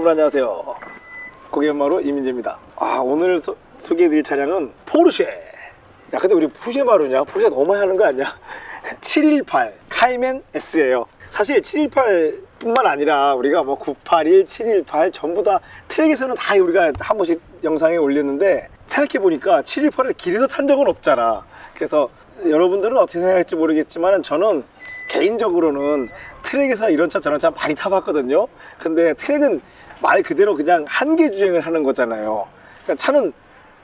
여러분 안녕하세요. 고객마루 이민재입니다. 아 오늘 소, 소개해드릴 차량은 포르쉐. 야 근데 우리 포르쉐 마루냐? 포르쉐 너무 많이 하는 거 아니야? 718 카이맨 S예요. 사실 718 뿐만 아니라 우리가 뭐 981, 718 전부 다 트랙에서는 다 우리가 한 번씩 영상에 올렸는데 생각해보니까 718을 길에서 탄 적은 없잖아. 그래서 여러분들은 어떻게 생각할지 모르겠지만 저는 개인적으로는 트랙에서 이런 차 저런 차 많이 타봤거든요. 근데 트랙은 말 그대로 그냥 한계 주행을 하는 거잖아요. 그러니까 차는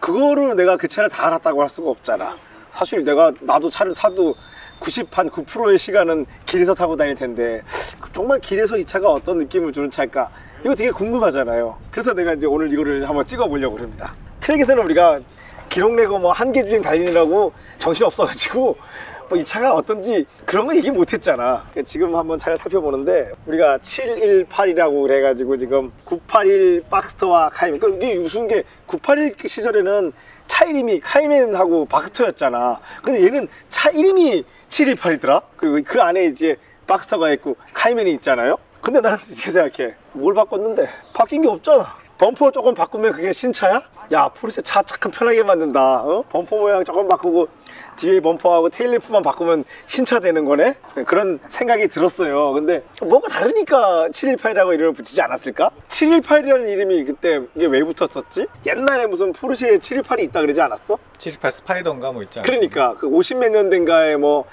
그거를 내가 그 차를 다 알았다고 할 수가 없잖아. 사실 내가 나도 차를 사도 90한 9%의 시간은 길에서 타고 다닐 텐데 정말 길에서 이 차가 어떤 느낌을 주는 차일까? 이거 되게 궁금하잖아요. 그래서 내가 이제 오늘 이거를 한번 찍어 보려고 합니다. 트랙에서는 우리가 기록 내고 뭐 한계 주행 달리느라고 정신 없어가지고 뭐 이 차가 어떤지 그런 거 얘기 못 했잖아. 지금 한번 차를 살펴보는데 우리가 718이라고 그래가지고 지금 981 박스터와 카이맨. 그러니까 이게 무슨 게 981 시절에는 차 이름이 카이맨하고 박스터였잖아. 근데 얘는 차 이름이 718이더라? 그리고 그 안에 이제 박스터가 있고 카이맨이 있잖아요? 근데 나는 이렇게 생각해. 뭘 바꿨는데? 바뀐 게 없잖아. 범퍼 조금 바꾸면 그게 신차야? 야 포르쉐 차 착한 편하게 만든다. 어? 범퍼 모양 조금 바꾸고 뒤에 범퍼하고 테일리프만 바꾸면 신차 되는 거네? 그런 생각이 들었어요 근데 뭐가 다르니까 718이라고 이름을 붙이지 않았을까? 718이라는 이름이 그때 이게 왜 붙었었지? 옛날에 무슨 포르쉐에 718이 있다 그러지 않았어? 718 스파이더인가 뭐 있잖아 그러니까 그 50몇 년대인가에 뭐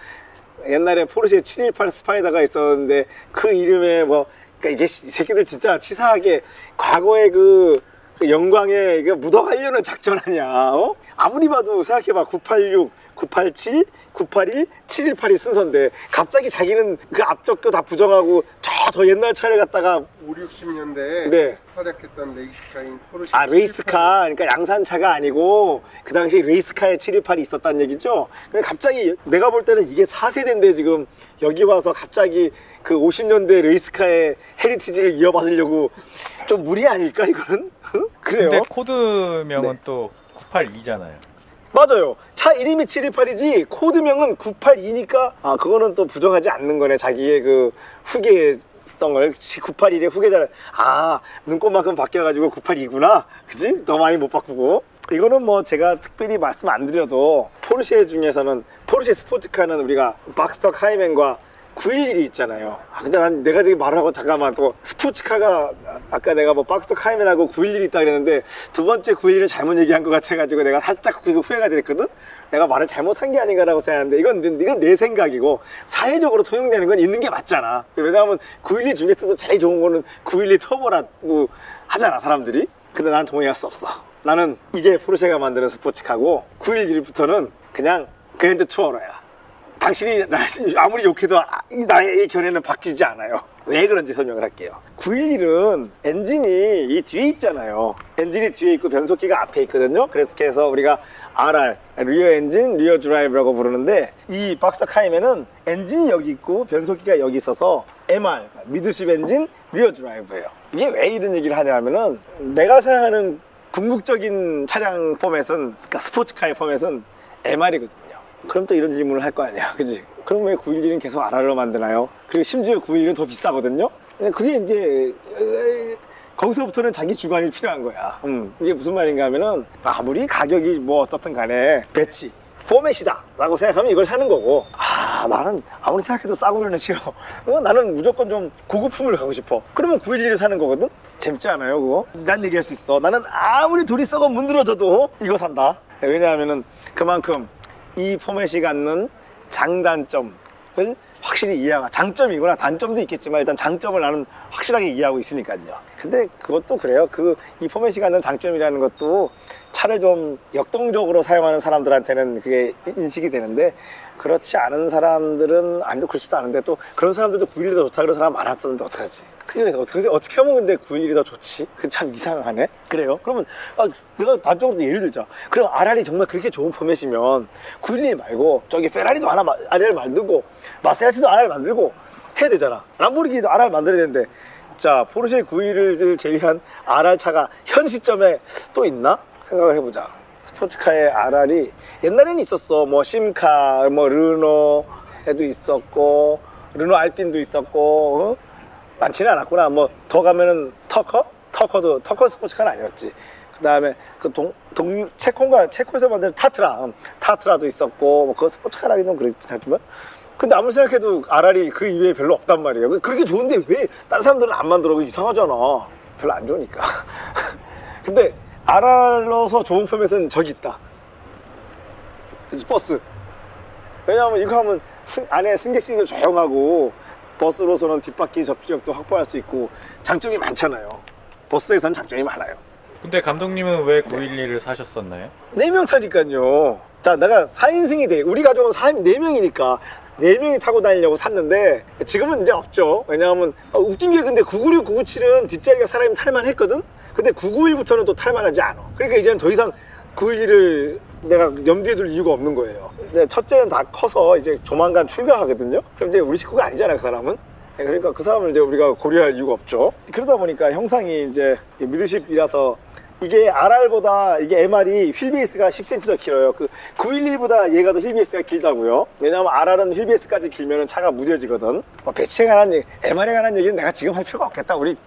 옛날에 포르쉐 718 스파이더가 있었는데 그 이름에 뭐 그러니까 이게 이 새끼들 진짜 치사하게 과거의 그, 그 영광에 묻어가려는 작전 아니야 어? 아무리 봐도 생각해봐 986 987, 981, 718이 순서인데 갑자기 자기는 그 앞쪽도 다 부정하고 저 더 옛날 차를 갖다가 5, 60년대에 네. 활약했던 race car인 포르쉐 아 race car 그러니까 양산차가 아니고 그 당시 race car에 718이 있었다는 얘기죠 근데 갑자기 내가 볼 때는 이게 4세대인데 지금 여기 와서 갑자기 그 50년대 race car의 heritage를 이어받으려고 좀 무리 아닐까 이거는? 그래요 근데 코드명은 네. 또 982잖아요 맞아요. 차 이름이 718이지 코드명은 982니까 아 그거는 또 부정하지 않는 거네. 자기의 그 후계성을 981의 후계자를 아 눈꼽만큼 바뀌어가지고 982구나. 그지? 더 많이 못 바꾸고. 이거는 뭐 제가 특별히 말씀 안 드려도 포르쉐 중에서는 포르쉐 스포츠카는 우리가 박스터 카이맨과 911이 있잖아요. 아, 근데 난 내가 지금 말을 하고 잠깐만 또 스포츠카가 아까 내가 뭐 박스터 카이맨하고 911이 있다 그랬는데 두 번째 911을 잘못 얘기한 것 같아가지고 내가 살짝 그 후회가 됐거든? 내가 말을 잘못한 게 아닌가라고 생각하는데 이건, 이건 내 생각이고 사회적으로 통용되는 건 있는 게 맞잖아. 왜냐하면 911 중에서도 제일 좋은 거는 911 터보라고 하잖아, 사람들이. 근데 난 동의할 수 없어. 나는 이게 포르쉐가 만드는 스포츠카고 911부터는 그냥 grand tourer야. 당신이 날 아무리 욕해도 아- 나의 견해는 바뀌지 않아요. 왜 그런지 설명을 할게요. 911은 엔진이 이 뒤에 있잖아요. 엔진이 뒤에 있고 변속기가 앞에 있거든요. 그래서 우리가 RR, rear engine, rear drive라고 부르는데 이 박스터 카이맨은 엔진이 여기 있고 변속기가 여기 있어서 MR, midship engine, rear drive예요. 이게 왜 이런 얘기를 하냐면은 내가 생각하는 궁극적인 차량 포맷은 그러니까 스포츠카의 포맷은 MR이거든요. 그럼 또 이런 질문을 할 거 아니야. 그지? 그럼 왜 911은 계속 RR로 만드나요? 그리고 심지어 911은 더 비싸거든요? 그게 이제, 에, 거기서부터는 자기 주관이 필요한 거야. 음, 이게 무슨 말인가 하면은, 아무리 가격이 뭐 어떻든 간에, 배치, 포맷이다. 라고 생각하면 이걸 사는 거고, 아, 나는 아무리 생각해도 싸구려는 싫어. 어, 나는 무조건 좀 고급품을 가고 싶어. 그러면 911을 사는 거거든? 재밌지 않아요, 그거? 난 얘기할 수 있어. 나는 아무리 돌이 썩어 문드러져도 이거 산다. 왜냐하면은 그만큼 이 포맷이 갖는 장단점을 확실히 이해하고 장점이구나. 단점도 있겠지만 일단 장점을 나는 확실하게 이해하고 있으니까요. 근데 그것도 그래요. 그 이 포맷이 갖는 장점이라는 것도 차를 좀 역동적으로 사용하는 사람들한테는 그게 인식이 되는데 그렇지 않은 사람들은 아니도 그렇지도 않은데 또 그런 사람들도 911이 더 좋다 그런 사람 많았었는데 어떡하지 그게 어떻게, 어떻게 하면 근데 911이 더 좋지? 그 참 이상하네 그래요? 그러면 아, 내가 단적으로 예를 들자 그럼 RR이 정말 그렇게 좋은 포맷이면 911 말고 저기 페라리도 하나 마- RR 만들고 마세라티도 RR 만들고 해야 되잖아 람보르기니도 RR 만들어야 되는데 자 포르쉐 911을 제외한 RR 차가 현 시점에 또 있나? 생각을 해보자 스포츠카의 RR이 옛날에는 있었어 뭐 심카 뭐 르노에도 있었고 르노 알핀도 있었고 어? 많지는 않았구나 뭐 더 가면은 터커 터커도 터커 스포츠카는 아니었지. 그다음에 그동 동 체코인가 체코에서 만든 타트라 음, 타트라도 있었고 뭐 그거 스포츠카라기는 그렇긴 하지만 근데 아무리 생각해도 RR이 그 이외에 별로 없단 말이에요. 그렇게 좋은데 왜 다른 사람들은 안 만들어? 이상하잖아. 별로 안 좋으니까. 근데 RR로서 좋은 포맷은 저기 있다. 버스. 왜냐하면 이거 하면 승- 안에 승객실도 조용하고 버스로서는 뒷바퀴 접지력도 확보할 수 있고 장점이 많잖아요. 버스에선 장점이 많아요. 근데 감독님은 왜 911을 사셨었나요? 네명 타니까요. 자, 내가 4인승이 돼. 우리 가족은 4, 4명이니까. 4명이 타고 다니려고 샀는데 지금은 이제 없죠. 왜냐하면 어, 웃긴 게 근데 996, 997은 뒷자리가 사람이 탈만 했거든? 근데 991부터는 또 탈만하지 않아. 그러니까 이제는 더 이상 911을 내가 염두에 둘 이유가 없는 거예요. 근데 첫째는 다 커서 이제 조만간 출가하거든요. 그럼 이제 우리 식구가 아니잖아, 그 사람은. 네, 그러니까 그 사람을 이제 우리가 고려할 이유가 없죠. 그러다 보니까 형상이 이제 미드십이라서 이게 RR보다 이게 MR이 휠베이스가 10cm 더 길어요. 그 911보다 얘가 더 휠베이스가 길다고요. 왜냐하면 RR은 휠베이스까지 길면은 차가 무뎌지거든. 뭐 배치에 관한 얘기, MR에 관한 얘기는 내가 지금 할 필요가 없겠다. 우리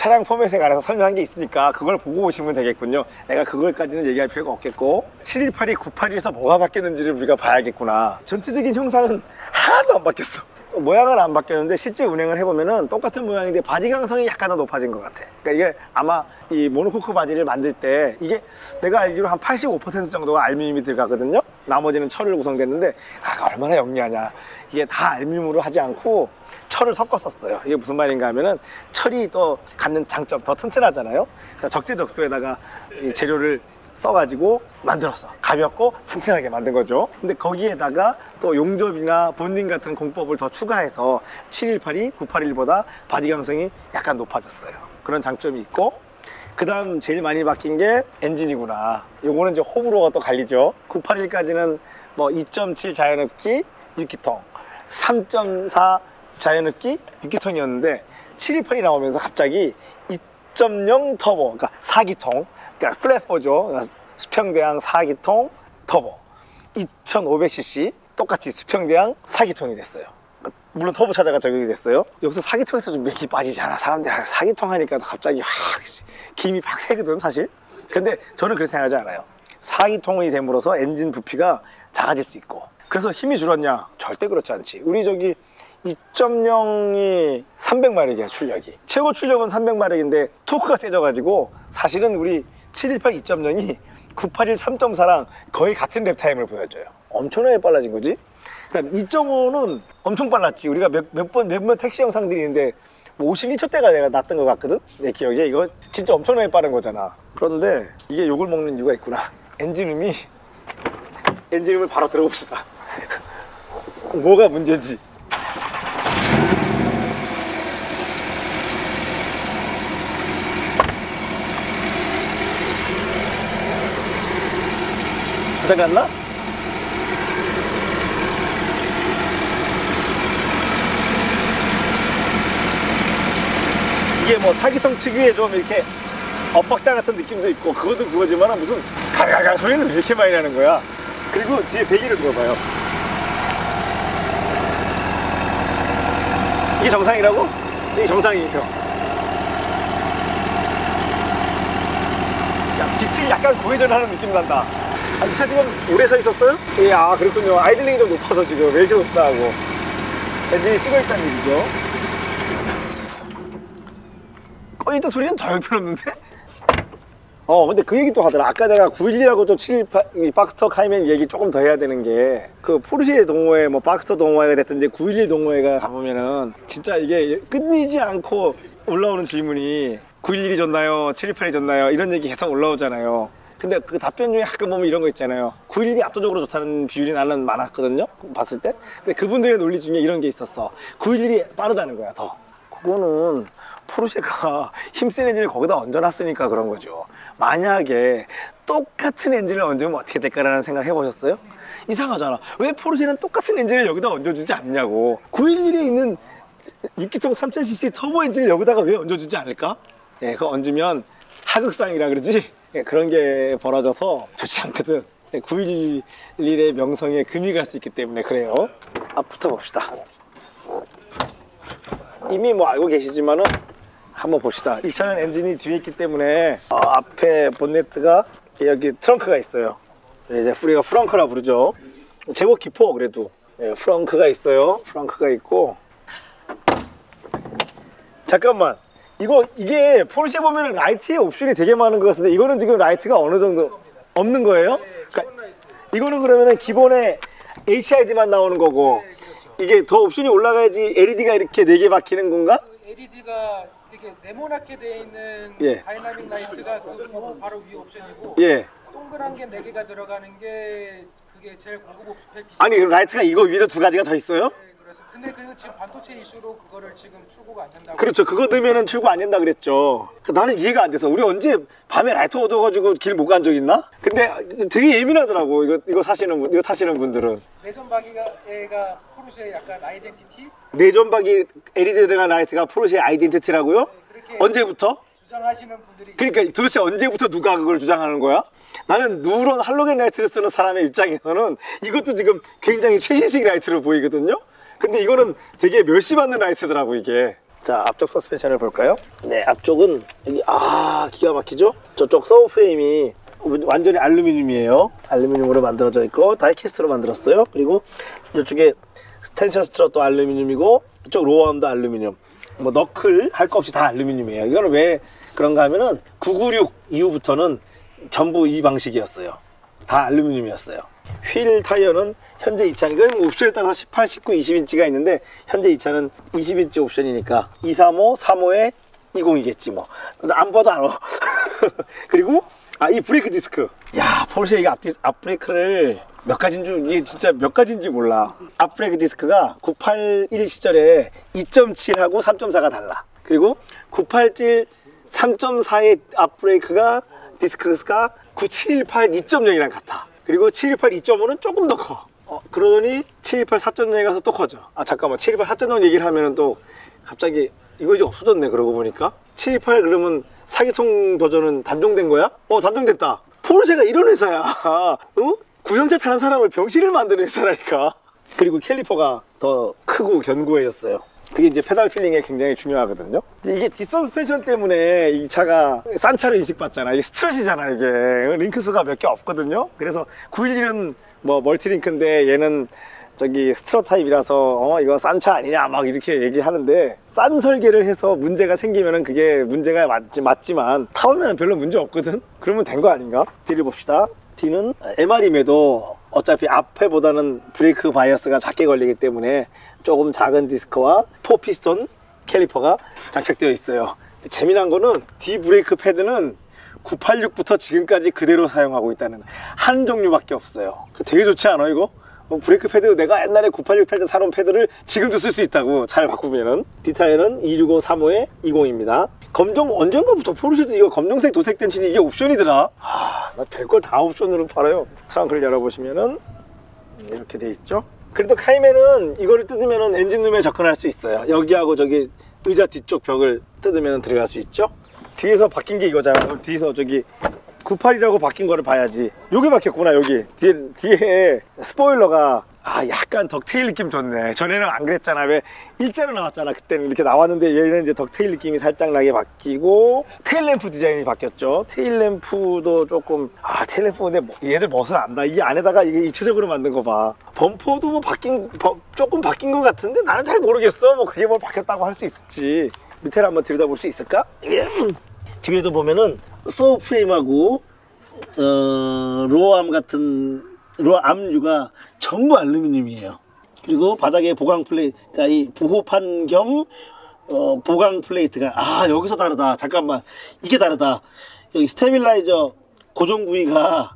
차량 포맷에 관해서 설명한 게 있으니까 그걸 보고 오시면 되겠군요. 내가 그걸까지는 얘기할 필요가 없겠고 718이 981에서 뭐가 바뀌었는지를 우리가 봐야겠구나. 전체적인 형상은 하나도 안 바뀌었어. 모양은 안 바뀌었는데 실제 운행을 해보면은 똑같은 모양인데 body 강성이 약간 더 높아진 것 같아. 그러니까 이게 아마 이 monocoque body를 만들 때 이게 내가 알기로 한 85% 정도가 알루미늄이 들어가거든요. 나머지는 철을 구성됐는데 아, 얼마나 영리하냐. 이게 다 알루미늄으로 하지 않고 철을 섞었었어요. 이게 무슨 말인가 하면은 철이 또 갖는 장점 더 튼튼하잖아요. 그러니까 적재적소에다가 이 재료를 써가지고 만들었어. 가볍고 튼튼하게 만든 거죠. 근데 거기에다가 또 용접이나 bonding 같은 공법을 더 추가해서 718이 981보다 body 강성이 약간 높아졌어요. 그런 장점이 있고 그 다음 제일 많이 바뀐 게 엔진이구나. 요거는 이제 호불호가 또 갈리죠. 981까지는 뭐 2.7 자연흡기 6기통, 3.4 자연흡기 6기통이었는데 718이 나오면서 갑자기 2.0 터보, 그러니까 4기통, 그러니까 플랫4죠. 그러니까 수평대항 4기통 터보 2500cc 똑같이 수평대항 4기통이 됐어요. 물론 터보 차자가 적용이 됐어요. 여기서 4기통에서 좀 맥이 빠지잖아. 사람들이 4기통 하니까 갑자기 확 김이 팍 새거든 사실. 근데 저는 그렇게 생각하지 않아요. 4기통이 됨으로써 엔진 부피가 작아질 수 있고 그래서 힘이 줄었냐? 절대 그렇지 않지. 우리 저기 2.0이 300마력이야 출력이 최고 출력은 300마력인데 토크가 세져가지고 사실은 우리 718 2.0이 981 3.4랑 거의 같은 lap time을 보여줘요. 엄청나게 빨라진 거지? 그러니까 2.5는 엄청 빨랐지. 우리가 몇, 몇 번, 몇몇 택시 영상들이 있는데 뭐 51초대가 내가 났던 것 같거든? 내 기억에. 이거 진짜 엄청나게 빠른 거잖아. 그런데 이게 욕을 먹는 이유가 있구나. 엔진음이 엔진음을 바로 들어봅시다. 뭐가 문제인지 들어갔나? 이게 뭐 사기통 특유의 좀 이렇게 엇박자 같은 느낌도 있고 그것도 그거지만 무슨 가가가 소리는 왜 이렇게 많이 나는 거야 그리고 뒤에 배기를 들어봐요 이게 정상이라고? 이게 정상이에요 야, 비트가 약간 고회전하는 느낌 난다. 아, 이차 지금 오래 서 있었어요? 예, 아, 그렇군요. 아이들링이 좀 높아서 지금 왜 이렇게 높다 하고. 엔진이 식어 있다는 얘기죠. 꺼있던 소리는 더 형편없는데? 어, 근데 그 얘기 또 하더라. 아까 내가 911하고 좀 718, 박스터 카이맨 얘기 조금 더 해야 되는 게, 그 포르쉐 동호회, 뭐 박스터 동호회가 됐든 이제 911 동호회가 가보면은, 진짜 이게 끊이지 않고 올라오는 질문이, 911이 좋나요? 718이 좋나요? 이런 얘기 계속 올라오잖아요. 근데 그 답변 중에 가끔 보면 이런 거 있잖아요. 911이 압도적으로 좋다는 비율이 나는 많았거든요. 봤을 때. 근데 그분들의 논리 중에 이런 게 있었어. 911이 빠르다는 거야, 더. 그거는 포르쉐가 힘센 엔진을 거기다 얹어놨으니까 그런 거죠. 만약에 똑같은 엔진을 얹으면 어떻게 될까라는 생각 해보셨어요? 이상하잖아. 왜 포르쉐는 똑같은 엔진을 여기다 얹어주지 않냐고. 911에 있는 6기통 3000cc 터보 엔진을 여기다가 왜 얹어주지 않을까? 예, 그거 얹으면 하극상이라 그러지? 예, 그런 게 벌어져서 좋지 않거든. 911의 명성에 금이 갈 수 있기 때문에 그래요. 앞부터 봅시다. 이미 뭐 알고 계시지만은 한번 봅시다. 이 차는 엔진이 뒤에 있기 때문에 어, 앞에 본네트가 여기 트렁크가 있어요. 네, 이제 우리가 frunk라 부르죠. 제법 깊어 그래도. 네, frunk가 있어요. frunk가 있고. 잠깐만. 이거 이게 포르쉐 보면은 라이트에 옵션이 되게 많은 것 같은데 이거는 지금 라이트가 어느 정도 없는 거예요? 그러니까 이거는 그러면은 기본에 HID만 나오는 거고 이게 더 옵션이 올라가야지 LED가 이렇게 네 개 박히는 건가? LED가 이렇게 네모나게 되어 있는 예. dynamic light가 그뭐 바로 위 옵션이고 예. 동그란 게 네 개가 들어가는 게 그게 제일 고급 옵션 아니 라이트가 이거 위로 두 가지가 더 있어요? 그래서 근데 그 지금 반도체 이슈로 그거를 지금 출고가 안 된다고 그렇죠. 그거 넣으면은 출고 안 된다 그랬죠. 나는 이해가 안 돼서 우리 언제 밤에 라이트 어두워가지고 길 못 간 적 있나? 근데 되게 예민하더라고. 이거 이거 사시는 분, 이거 타시는 분들은 네 점박이가 얘가 포르쉐의 약간 아이덴티티 네 점박이 LED 들어간 라이트가 포르쉐 아이덴티티라고요? 그렇게 언제부터? 주장하시는 분들이 그러니까 도대체 언제부터 누가 그걸 주장하는 거야? 나는 누런 할로겐 라이트를 쓰는 사람의 입장에서는 이것도 지금 굉장히 최신식 라이트로 보이거든요. 근데 이거는 되게 멸시받는 라이트더라고 이게. 자 앞쪽 서스펜션을 볼까요? 네 앞쪽은 여기 아 기가 막히죠? 저쪽 subframe이 완전히 알루미늄이에요. 알루미늄으로 만들어져 있고 die-cast로 만들었어요. 그리고 이쪽에 tension strut도 알루미늄이고 이쪽 lower arm도 알루미늄. 뭐 너클 할 거 없이 다 알루미늄이에요. 이거는 왜 그런가 하면은 996 이후부터는 전부 이 방식이었어요. 다 알루미늄이었어요. 휠 타이어는 현재 이 차는 옵션에 따라서 18, 19, 20인치가 있는데 현재 이 차는 20인치 옵션이니까 235, 35에 20이겠지 뭐. 안 봐도 알아. 그리고 아 이 브레이크 디스크. 야 포르쉐 이게 앞, 디- 앞 브레이크를 몇 가지인 줄 이게 진짜 몇 가지인지 몰라. 앞 브레이크 디스크가 981 시절에 2.7하고 3.4가 달라. 그리고 987 3.4의 앞 브레이크가 디스크가 9718 2.0이랑 같아. 그리고 718 2.5는 조금 더 커. 어, 그러더니 718 4.0에 가서 또 커져. 아 잠깐만 718 4.0 얘기를 하면은 또 갑자기 이거 이제 없어졌네 그러고 보니까 718 그러면 사기통 버전은 단종된 거야? 어 단종됐다. 포르쉐가 이런 회사야. 어? 구형차 타는 사람을 병신을 만드는 회사라니까. 그리고 caliper가 더 크고 견고해졌어요. 그게 이제 페달 feeling에 굉장히 중요하거든요. 이게 뒷서스펜션 때문에 이 차가 싼 차로 인식받잖아. 이게 스트레스잖아, 이게. 링크 수가 몇 개 없거든요. 그래서 911은 뭐 multi-link인데 얘는 저기 strut 타입이라서 어 이거 싼 차 아니냐 막 이렇게 얘기하는데 싼 설계를 해서 문제가 생기면은 그게 문제가 맞지, 맞지만 타보면 별로 문제 없거든? 그러면 된 거 아닌가? 뒤를 봅시다. 뒤는 MR임에도 어차피 앞에보다는 브레이크 bias가 작게 걸리기 때문에 조금 작은 디스크와 four piston caliper가 장착되어 있어요. 재미난 거는 뒤 브레이크 패드는 986부터 지금까지 그대로 사용하고 있다는 한 종류밖에 없어요. 되게 좋지 않아 이거? 어, 브레이크 패드 내가 옛날에 986 탈 때 사놓은 패드를 지금도 쓸 수 있다고. 잘 바꾸면은. 뒤 타이어는 265 35에 20입니다. 검정 언젠가부터 포르쉐도 이거 검정색 도색 댄치는 이게 옵션이더라? 아 나 별걸 다 옵션으로 팔아요. 트렁크를 열어보시면은. 이렇게 돼 있죠? 그래도 카이맨은 이거를 뜯으면은 엔진룸에 접근할 수 있어요. 여기하고 저기 의자 뒤쪽 벽을 뜯으면 들어갈 수 있죠 뒤에서 바뀐 게 이거잖아. 뒤에서 저기 981하고 바뀐 거를 봐야지. 여기 바뀌었구나 여기 뒤에, 뒤에 스포일러가 아 약간 ducktail 느낌 좋네. 전에는 안 그랬잖아. 왜 일자로 나왔잖아 그때는 이렇게 나왔는데 얘는 이제 ducktail 느낌이 살짝 나게 바뀌고 tail lamp 디자인이 바뀌었죠. tail lamp도 조금 아 tail lamp 근데 뭐- 얘들 멋을 안다. 이 안에다가 이게 입체적으로 만든 거봐. 범퍼도 뭐 바뀐 버- 조금 바뀐 것 같은데 나는 잘 모르겠어. 뭐 그게 뭐 바뀌었다고 할 수 있을지. 밑에를 한번 들여다볼 수 있을까? 예. 뒤에도 보면은 subframe하고 어, lower arm 같은 lower arm류가 전부 알루미늄이에요. 그리고 바닥에 보강 plate, 그러니까 이 보호판 겸 어, 보강 plate가 아 여기서 다르다. 잠깐만 이게 다르다. 여기 stabilizer 고정 부위가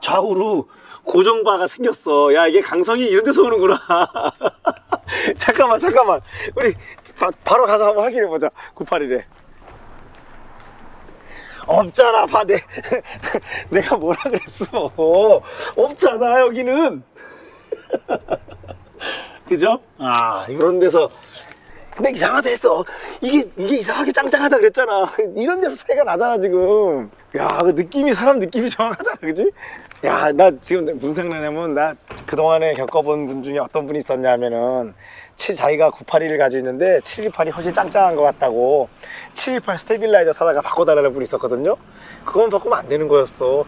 좌우로 고정바가 생겼어. 야 이게 강성이 이런 데서 오는구나. 잠깐만 잠깐만 우리 바, 로 가서 한번 확인해 보자. 981에. 없잖아, 봐, 내, 내가 뭐라 그랬어. 없잖아, 여기는. 그죠? 아, 이런 데서. 근데 이상하다 했어. 이게, 이게 이상하게 짱짱하다 그랬잖아. 이런 데서 차이가 나잖아, 지금. 야, 그 느낌이, 사람 느낌이 정확하잖아, 그지? 야, 나 지금 무슨 생각나냐면, 나 그동안에 겪어본 분 중에 어떤 분이 있었냐면은, 치- 자기가 981을 가지고 있는데 718이 훨씬 짱짱한 것 같다고 718 stabilizer 사다가 바꿔달라는 분이 있었거든요. 그건 바꾸면 안 되는 거였어.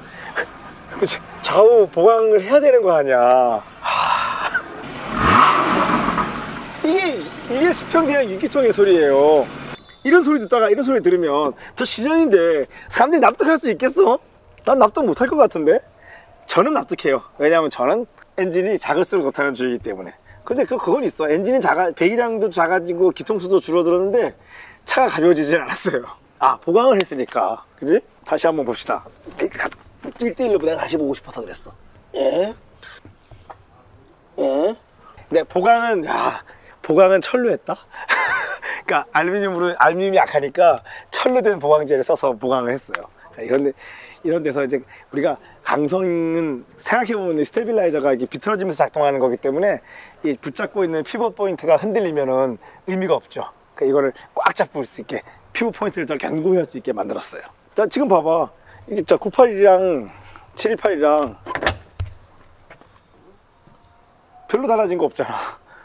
그치? 좌우 보강을 해야 되는 거 아니야. 하. 이게 이게 수평대형 육기통의 소리예요. 이런 소리 듣다가 이런 소리 들으면 저 신형인데 사람들이 납득할 수 있겠어? 난 납득 못할 것 같은데. 저는 납득해요. 왜냐하면 저는 엔진이 작을 수록 좋다는 주의이기 때문에. 근데 그, 그건 있어. 엔진이 작아, 배기량도 작아지고 기통수도 줄어들었는데 차가 가벼워지진 않았어요. 아, 보강을 했으니까. 그지? 다시 한번 봅시다. 1대1로 내가 다시 보고 싶어서 그랬어. 예? 예? 근데 보강은, 야, 보강은 철로 했다? 그러니까 알루미늄으로, 알루미늄이 약하니까 철로 된 보강재를 써서 보강을 했어요. 이런 데, 이런 데서 이제 우리가 강성은 생각해보면 이 stabilizer가 이렇게 비틀어지면서 작동하는 거기 때문에 이 붙잡고 있는 pivot point가 흔들리면은 의미가 없죠. 그러니까 이거를 꽉 잡고 수 있게 pivot point를 더 견고히 할 수 있게 만들었어요. 자, 지금 봐봐. 이게 자, 981이랑 718이랑 별로 달라진 거 없잖아.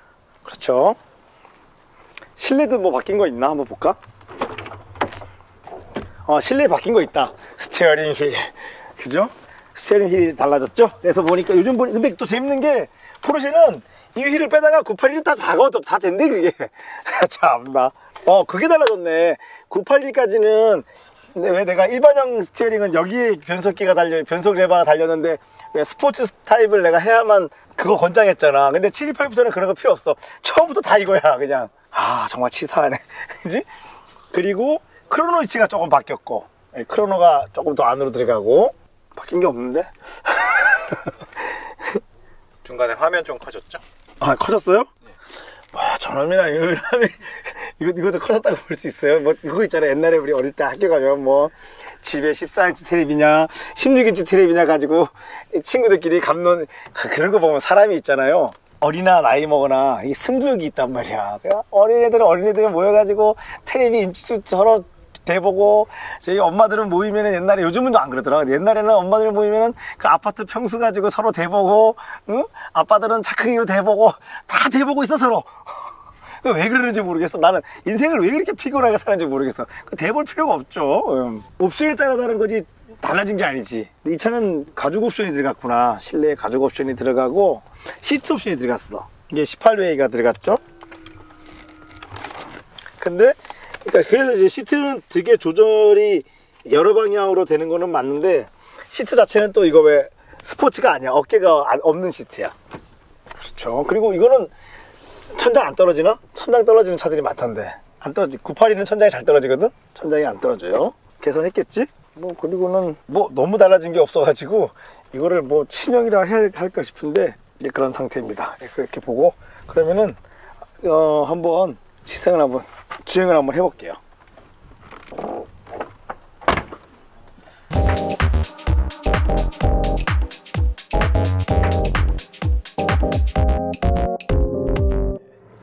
그렇죠? 실내도 뭐 바뀐 거 있나? 한번 볼까? 어, 실내 바뀐 거 있다. steering wheel. 그죠? steering wheel이 달라졌죠? 그래서 보니까 요즘 보니, 근데 또 재밌는 게, 포르쉐는 이 wheel을 빼다가 981을 다 박아도 다 된대, 그게. 참나. 어, 그게 달라졌네. 981까지는, 근데 왜 내가 일반형 steering은 여기에 변속기가 달려, 변속 레버가 달렸는데, 왜 스포츠 타입을 내가 해야만 그거 권장했잖아. 근데 728부터는 그런 거 필요 없어. 처음부터 다 이거야, 그냥. 아, 정말 치사하네. 그지? 그리고 크로노 위치가 조금 바뀌었고, 예, 크로노가 조금 더 안으로 들어가고, 바뀐 게 없는데? 중간에 화면 좀 커졌죠? 아, 커졌어요? 와, 저놈이나 이놈이 이거, 이것도 커졌다고 볼 수 있어요. 뭐, 그거 있잖아요. 옛날에 우리 어릴 때 학교 가면 뭐, 집에 14인치 텔레비냐, 16인치 텔레비냐 가지고 이 친구들끼리 감론, 그- 그런 거 보면 사람이 있잖아요. 어리나 나이 먹거나 이 승부욕이 있단 말이야. 어린애들은 어린애들이 모여가지고 텔레비 인치수 서로 대보고 저희 엄마들은 모이면은 옛날에 요즘은 안 그러더라. 옛날에는 엄마들 모이면은 그 아파트 평수 가지고 서로 대보고, 응? 아빠들은 차 크기로 대보고 다 대보고 있어 서로. 그왜 그러는지 모르겠어. 나는 인생을 왜 이렇게 피곤하게 사는지 모르겠어. 그 대볼 필요가 없죠. 음. 옵션에 따라 다른 거지 달라진 게 아니지. 이 차는 가죽 옵션이 들어갔구나. 실내에 가죽 옵션이 들어가고 시트 옵션이 들어갔어. 이게 18웨이가 들어갔죠. 근데 그러니까 그래서 이제 시트는 되게 조절이 여러 방향으로 되는 거는 맞는데 시트 자체는 또 이거 왜 스포츠가 아니야. 어깨가 안- 없는 시트야. 그렇죠. 그리고 이거는 천장 안 떨어지나? 천장 떨어지는 차들이 많던데. 안 떨어지. 982는 천장이 잘 떨어지거든? 천장이 안 떨어져요. 개선했겠지? 뭐, 그리고는 뭐 너무 달라진 게 없어가지고 이거를 뭐 신형이라 해야 할까 싶은데 그런 상태입니다. 이렇게 보고 그러면은 어, 한번 시승을 한번 주행을 한번 해볼게요.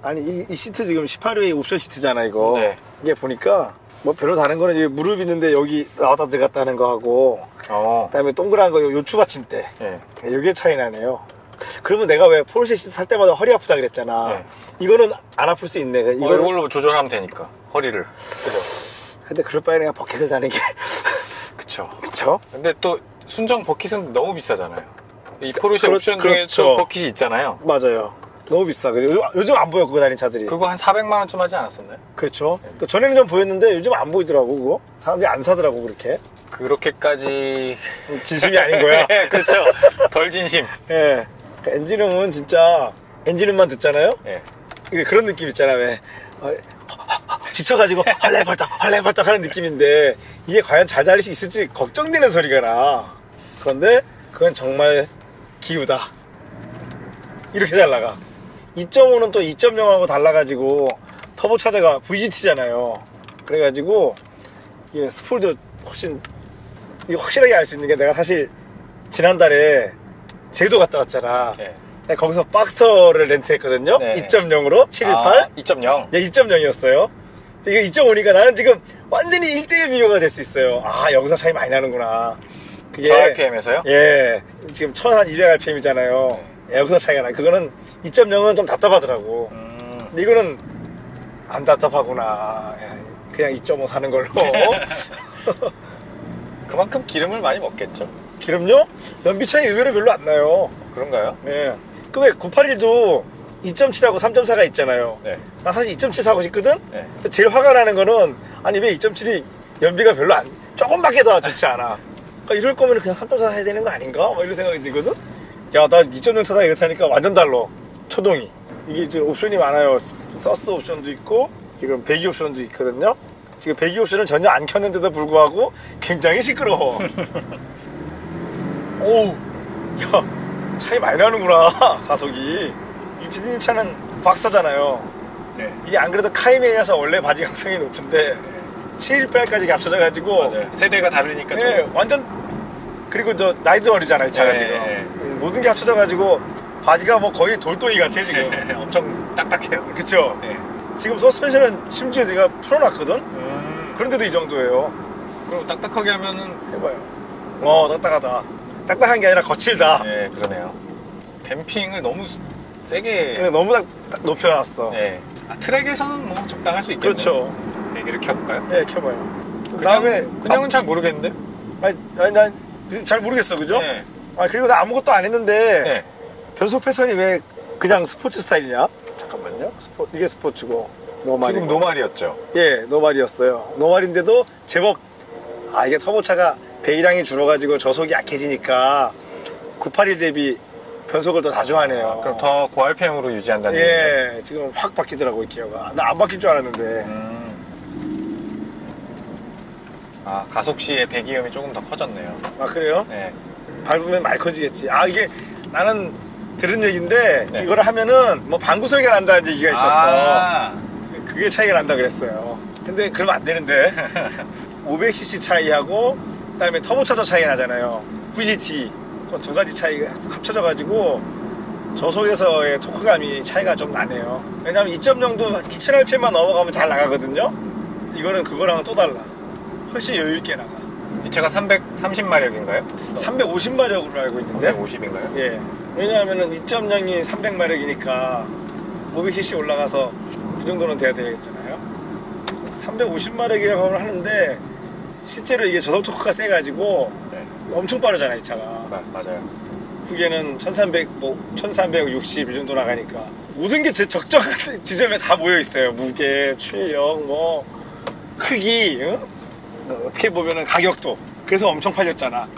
아니 이, 이 시트 지금 18회 옵션 시트잖아 이거 네. 이게 보니까 뭐 별로 다른 거는 이제 무릎 있는데 여기 나왔다 들어갔다는 거 하고 어. 그다음에 동그란 거 요- 요추 받침대 예. 이게 차이 나네요 그러면 내가 왜 포르쉐 시트 살 때마다 허리 아프다 그랬잖아 네. 이거는 안 아플 수 있네 이거 이거는 이걸로 조절하면 되니까 허리를. 그죠? 근데 그럴 바에 그냥 버킷을 다는 게 그쵸. 그쵸? 근데 또 순정 버킷은 너무 비싸잖아요. 이 포르쉐 그렇- 옵션 중에 그렇죠. 또 버킷이 있잖아요. 맞아요 너무 비싸? 요- 요즘 안 보여 그거 다니는 차들이 그거 한 400만 원쯤 하지 않았었나요? 그렇죠 그 전에는 좀 보였는데 요즘 안 보이더라고 그거 사람들이 안 사더라고 그렇게 그렇게까지 진심이 아닌 거야 예, 그렇죠. 덜 진심. 예. 그 엔진음은 진짜 엔진음만 듣잖아요. 예. 이게 그런 느낌 있잖아 왜 어, 지쳐가지고 헐레벌떡 헐레벌떡 하는 느낌인데 이게 과연 잘 달릴 수 있을지 걱정되는 소리가 나. 그런데 그건 정말 기우다. 이렇게 잘 나가. 2.5는 또 2.0하고 달라가지고 터보 차저가 VGT잖아요. 그래가지고 이게 스풀도 훨씬 확실하게 알 수 있는 게 내가 사실 지난달에 제주도 갔다 왔잖아. 예. 내가 거기서 박스터를 렌트했거든요. 네. 2.0으로 718. 아, 2.0. 네, 2.0이었어요. 이게 2.5니까 나는 지금 완전히 1대1 비교가 될 수 있어요. 아, 여기서 차이 많이 나는구나. 그게 저 RPM에서요? 예. 지금 1200 RPM이잖아요. 예, 여기서 차이가 나. 그거는 2.0은 좀 답답하더라고. 음, 근데 이거는 안 답답하구나. 그냥 2.5 사는 걸로. 그만큼 기름을 많이 먹겠죠. 기름요? 연비 차이 의외로 별로 안 나요. 그런가요? 예. 그왜 981도 2.7하고 3.4가 있잖아요. 네. 나 사실 2.7 사고 싶거든? 네. 제일 화가 나는 거는 아니 왜 2.7이 연비가 별로 안 조금밖에 더 좋지 않아. 그러니까 이럴 거면 그냥 3.4 사야 되는 거 아닌가? 뭐 이런 생각이 들거든? 야, 나 2.0 타다 이거 타니까 완전 달라. 초동이. 이게 지금 옵션이 많아요. 서스 옵션도 있고 지금 배기 옵션도 있거든요. 지금 배기 옵션을 전혀 안 켰는데도 불구하고 굉장히 시끄러워. 오우, 야, 차이 많이 나는구나, 가속이. 유피디님 차는 박사잖아요. 네. 이게 안 그래도 카이맨이라서 원래 body 강성이 높은데 718까지 합쳐져 가지고 맞아요. 세대가 다르니까 예, 좀. 완전 그리고 저 나이도 어리잖아 이 차가 네, 지금 네. 음, 모든 게 합쳐져 가지고 body가 뭐 거의 돌덩이 같아 지금 엄청 딱딱해요. 그쵸 네. 지금 서스펜션은 심지어 내가 풀어놨거든 음, 그런데도 이 정도예요 그럼 딱딱하게 하면은 해봐요 어 딱딱하다 딱딱한 게 아니라 거칠다 네, 그러네요. 댐핑을 너무 스- 세게 근데 너무 딱, 딱 높여놨어 네. 아, 트랙에서는 뭐 적당할 수 있겠네요. 그렇죠 배기를 켜볼까요? 네 켜봐요 그 그냥, 다음에 그냥은 잘 모르겠는데. 아니, 아니 난잘 모르겠어 그죠? 네. 아 그리고 나 아무것도 안 했는데 네. 변속 패턴이 왜 그냥 스포츠 스타일이냐? 잠깐만요. 스포, 이게 스포츠고 노말이. 지금 노말이었죠. 예, 노말이었어요. 노말인데도 제법 아 이게 터보차가 배기량이 줄어가지고 저속이 약해지니까 981 대비 변속을 더 자주 하네요. 아, 그럼 더 고RPM으로 유지한다는 얘기죠. 예, 지금 확 바뀌더라고 이 기어가. 나 안 바뀔 줄 알았는데. 음. 아 가속 시에 배기음이 조금 더 커졌네요. 아 그래요? 네. 밟으면 말 커지겠지. 아 이게 나는 들은 얘기인데 네. 이거를 하면은 뭐 방구 소리가 난다는 얘기가 있었어. 아, 그게 차이가 난다 그랬어요. 근데 그러면 안 되는데 500cc 차이하고 그다음에 터보 차저 차이 나잖아요. VGT 그두 가지 차이가 합쳐져 가지고 저속에서의 토크감이 차이가 좀 나네요. 왜냐면 2.0도 2000rpm만 넘어가면 잘 나가거든요. 이거는 그거랑은 또 달라. 훨씬 여유 있게 나가. 이 차가 330마력인가요? 350마력으로 알고 있는데. 350인가요? 예. 왜냐하면은 2.0이 300마력이니까 500cc 올라가서 그 정도는 돼야 되겠잖아요. 350마력이라고 하는데 실제로 이게 저속 토크가 세가지고 네. 엄청 빠르잖아 이 차가. 마- 맞아요. 후계는 1300, 뭐 1360 이 정도 나가니까 모든 게 제 적정한 지점에 다 모여 있어요. 무게, 출력, 뭐 크기, 응? 어, 어떻게 보면은 가격도. 그래서 엄청 팔렸잖아.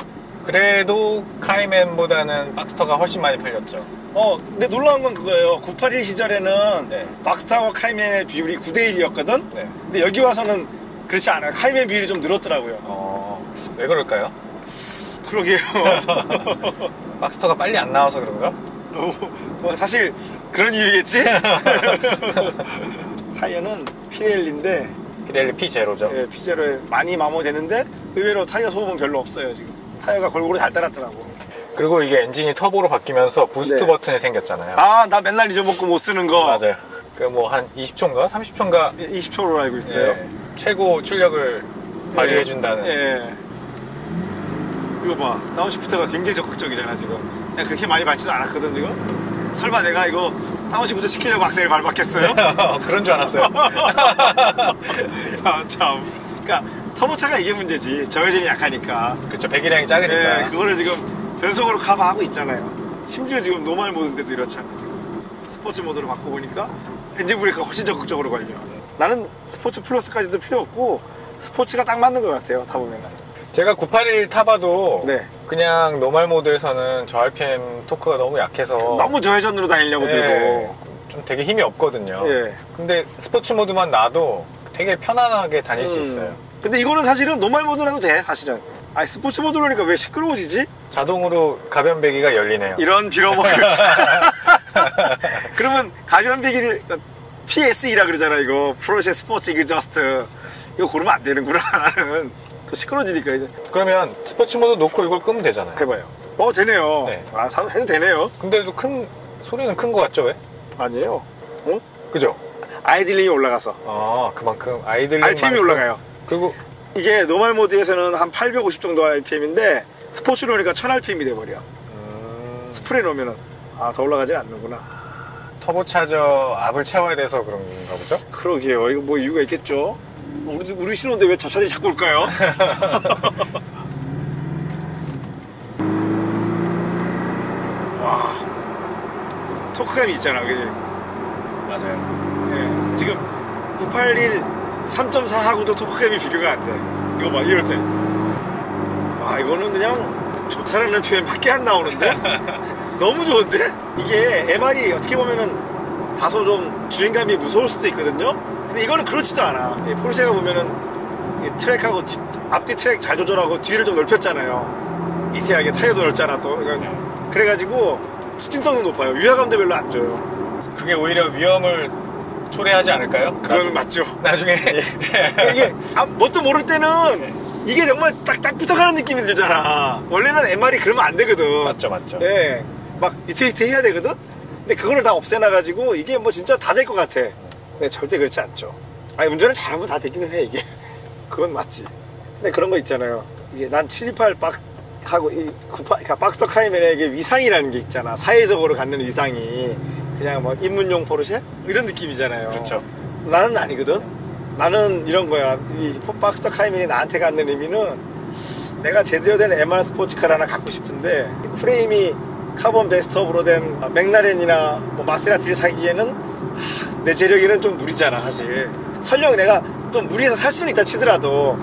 그래도 카이맨보다는 박스터가 훨씬 많이 팔렸죠. 어, 근데 놀라운 건 그거예요. 981 시절에는 네. 박스타와 카이맨의 비율이 9대 1이었거든? 네. 근데 여기 와서는 그렇지 않아요. 카이맨 비율이 좀 늘었더라고요. 어, 왜 그럴까요? 그러게요. 박스터가 빨리 안 나와서 그런가? 뭐 사실 그런 이유겠지? 타이어는 피렐리인데 피렐리 P0죠. 예, P Zero에 많이 마모되는데 의외로 타이어 소음은 별로 없어요 지금. 타이어가 골고루 잘 닳았더라고. 그리고 이게 엔진이 터보로 바뀌면서 boost 네. 버튼이 생겼잖아요. 아, 나 맨날 잊어먹고 못 쓰는 거. 맞아요. 그 뭐 한 20초인가 30초인가 20초로 알고 있어요. 예, 최고 출력을 발휘해준다는. 예. 이거 봐. downshift가 굉장히 적극적이잖아, 지금. 내가 그렇게 많이 밟지도 않았거든, 지금. 설마 내가 이거 downshift 시키려고 악셀을 밟았겠어요? 그런 줄 알았어요. 아, 참. 그니까, 터보차가 이게 문제지. 저회전이 약하니까. 그렇죠. 배기량이 작으니까. 예, 그거를 지금 변속으로 커버하고 있잖아요. 심지어 지금 normal 모드인데도 이렇잖아, 지금. 스포츠 모드로 바꿔보니까 엔진 브레이크가 훨씬 적극적으로 걸려. 나는 스포츠 플러스까지도 필요 없고, 스포츠가 딱 맞는 것 같아요, 타보면은. 제가 981 타봐도 네. 그냥 normal 모드에서는 저 RPM 토크가 너무 약해서 너무 저회전으로 다니려고 예, 들고. 좀 되게 힘이 없거든요. 예. 근데 스포츠 모드만 놔도 되게 편안하게 다닐 수 음. 있어요. 근데 이거는 사실은 normal 모드로 해도 돼, 사실은. 아니, 스포츠 모드로 하니까 왜 시끄러워지지? 자동으로 가변 배기가 열리네요. 이런 빌어먹을. 그러면 가변 배기를, 그러니까 PSE라 그러잖아, 이거. 포르쉐 스포츠 exhaust. 이거 고르면 안 되는구나, 나는. 또 시끄러워지니까, 이제. 그러면 스포츠 모드 놓고 이걸 끄면 되잖아요. 해봐요. 어, 되네요. 네. 아, 사- 해도 되네요. 근데도 큰 소리는 큰 거 같죠 왜? 아니에요. 응? 그죠? idling이 올라가서. 아 그만큼 idle RPM이 올라가요. 그리고 이게 normal 모드에서는 한 850 정도 RPM인데, 스포츠로 오니까 1000 RPM이 돼버려. 음, 스플에 놓으면은 아 더 올라가진 않는구나 터보차저 압을 채워야 돼서 그런가 보죠? 그러게요. 이거 뭐 이유가 있겠죠? 우리, 우리 신호인데 왜 저 차들이 자꾸 올까요? 와. 토크감이 있잖아, 그지? 맞아요. 예. 지금 981 3.4하고도 토크감이 비교가 안 돼. 이거 봐, 이럴 때. 와, 이거는 그냥 좋다라는 표현밖에 안 나오는데? 너무 좋은데? 이게 MR이 어떻게 보면은 다소 좀 주행감이 무서울 수도 있거든요? 근데 이거는 그렇지도 않아. 이 포르쉐가 보면은 이 트랙하고 뒤- 앞뒤 트랙 잘 조절하고 뒤를 좀 넓혔잖아요. 미세하게 타이어도 넓잖아, 또. 이건 네. 그래가지고 직진성도 높아요. 위화감도 별로 안 줘요. 그게 오히려 위험을 초래하지 않을까요? 그거는 맞죠. 나중에 이게 아, 뭣도 모를 때는 이게 정말 딱딱 붙어가는 느낌이 들잖아. 원래는 MR이 그러면 안 되거든. 맞죠, 맞죠. 예. 막 유틸리티 해야 되거든? 근데 그거를 다 없애놔가지고 이게 뭐 진짜 다 될 것 같아. 근데 절대 그렇지 않죠. 아니, 운전을 잘하면 다 되기는 해, 이게. 그건 맞지. 근데 그런 거 있잖아요. 이게 난 728 박, 하고 이 98, 그러니까 박스터 카이맨의 이게 위상이라는 게 있잖아. 사회적으로 갖는 위상이. 그냥 뭐 입문용 포르쉐? 이런 느낌이잖아요. 그렇죠. 나는 아니거든. 나는 이런 거야. 이 박스터 카이맨이 나한테 갖는 의미는 내가 제대로 된 MR 스포츠카를 하나 갖고 싶은데 프레임이 카본 bathtub으로 된 맥라렌이나 뭐 마세라티를 사기에는 하, 내 재력에는 좀 무리잖아 사실. 설령 내가 좀 무리해서 살 수는 있다 치더라도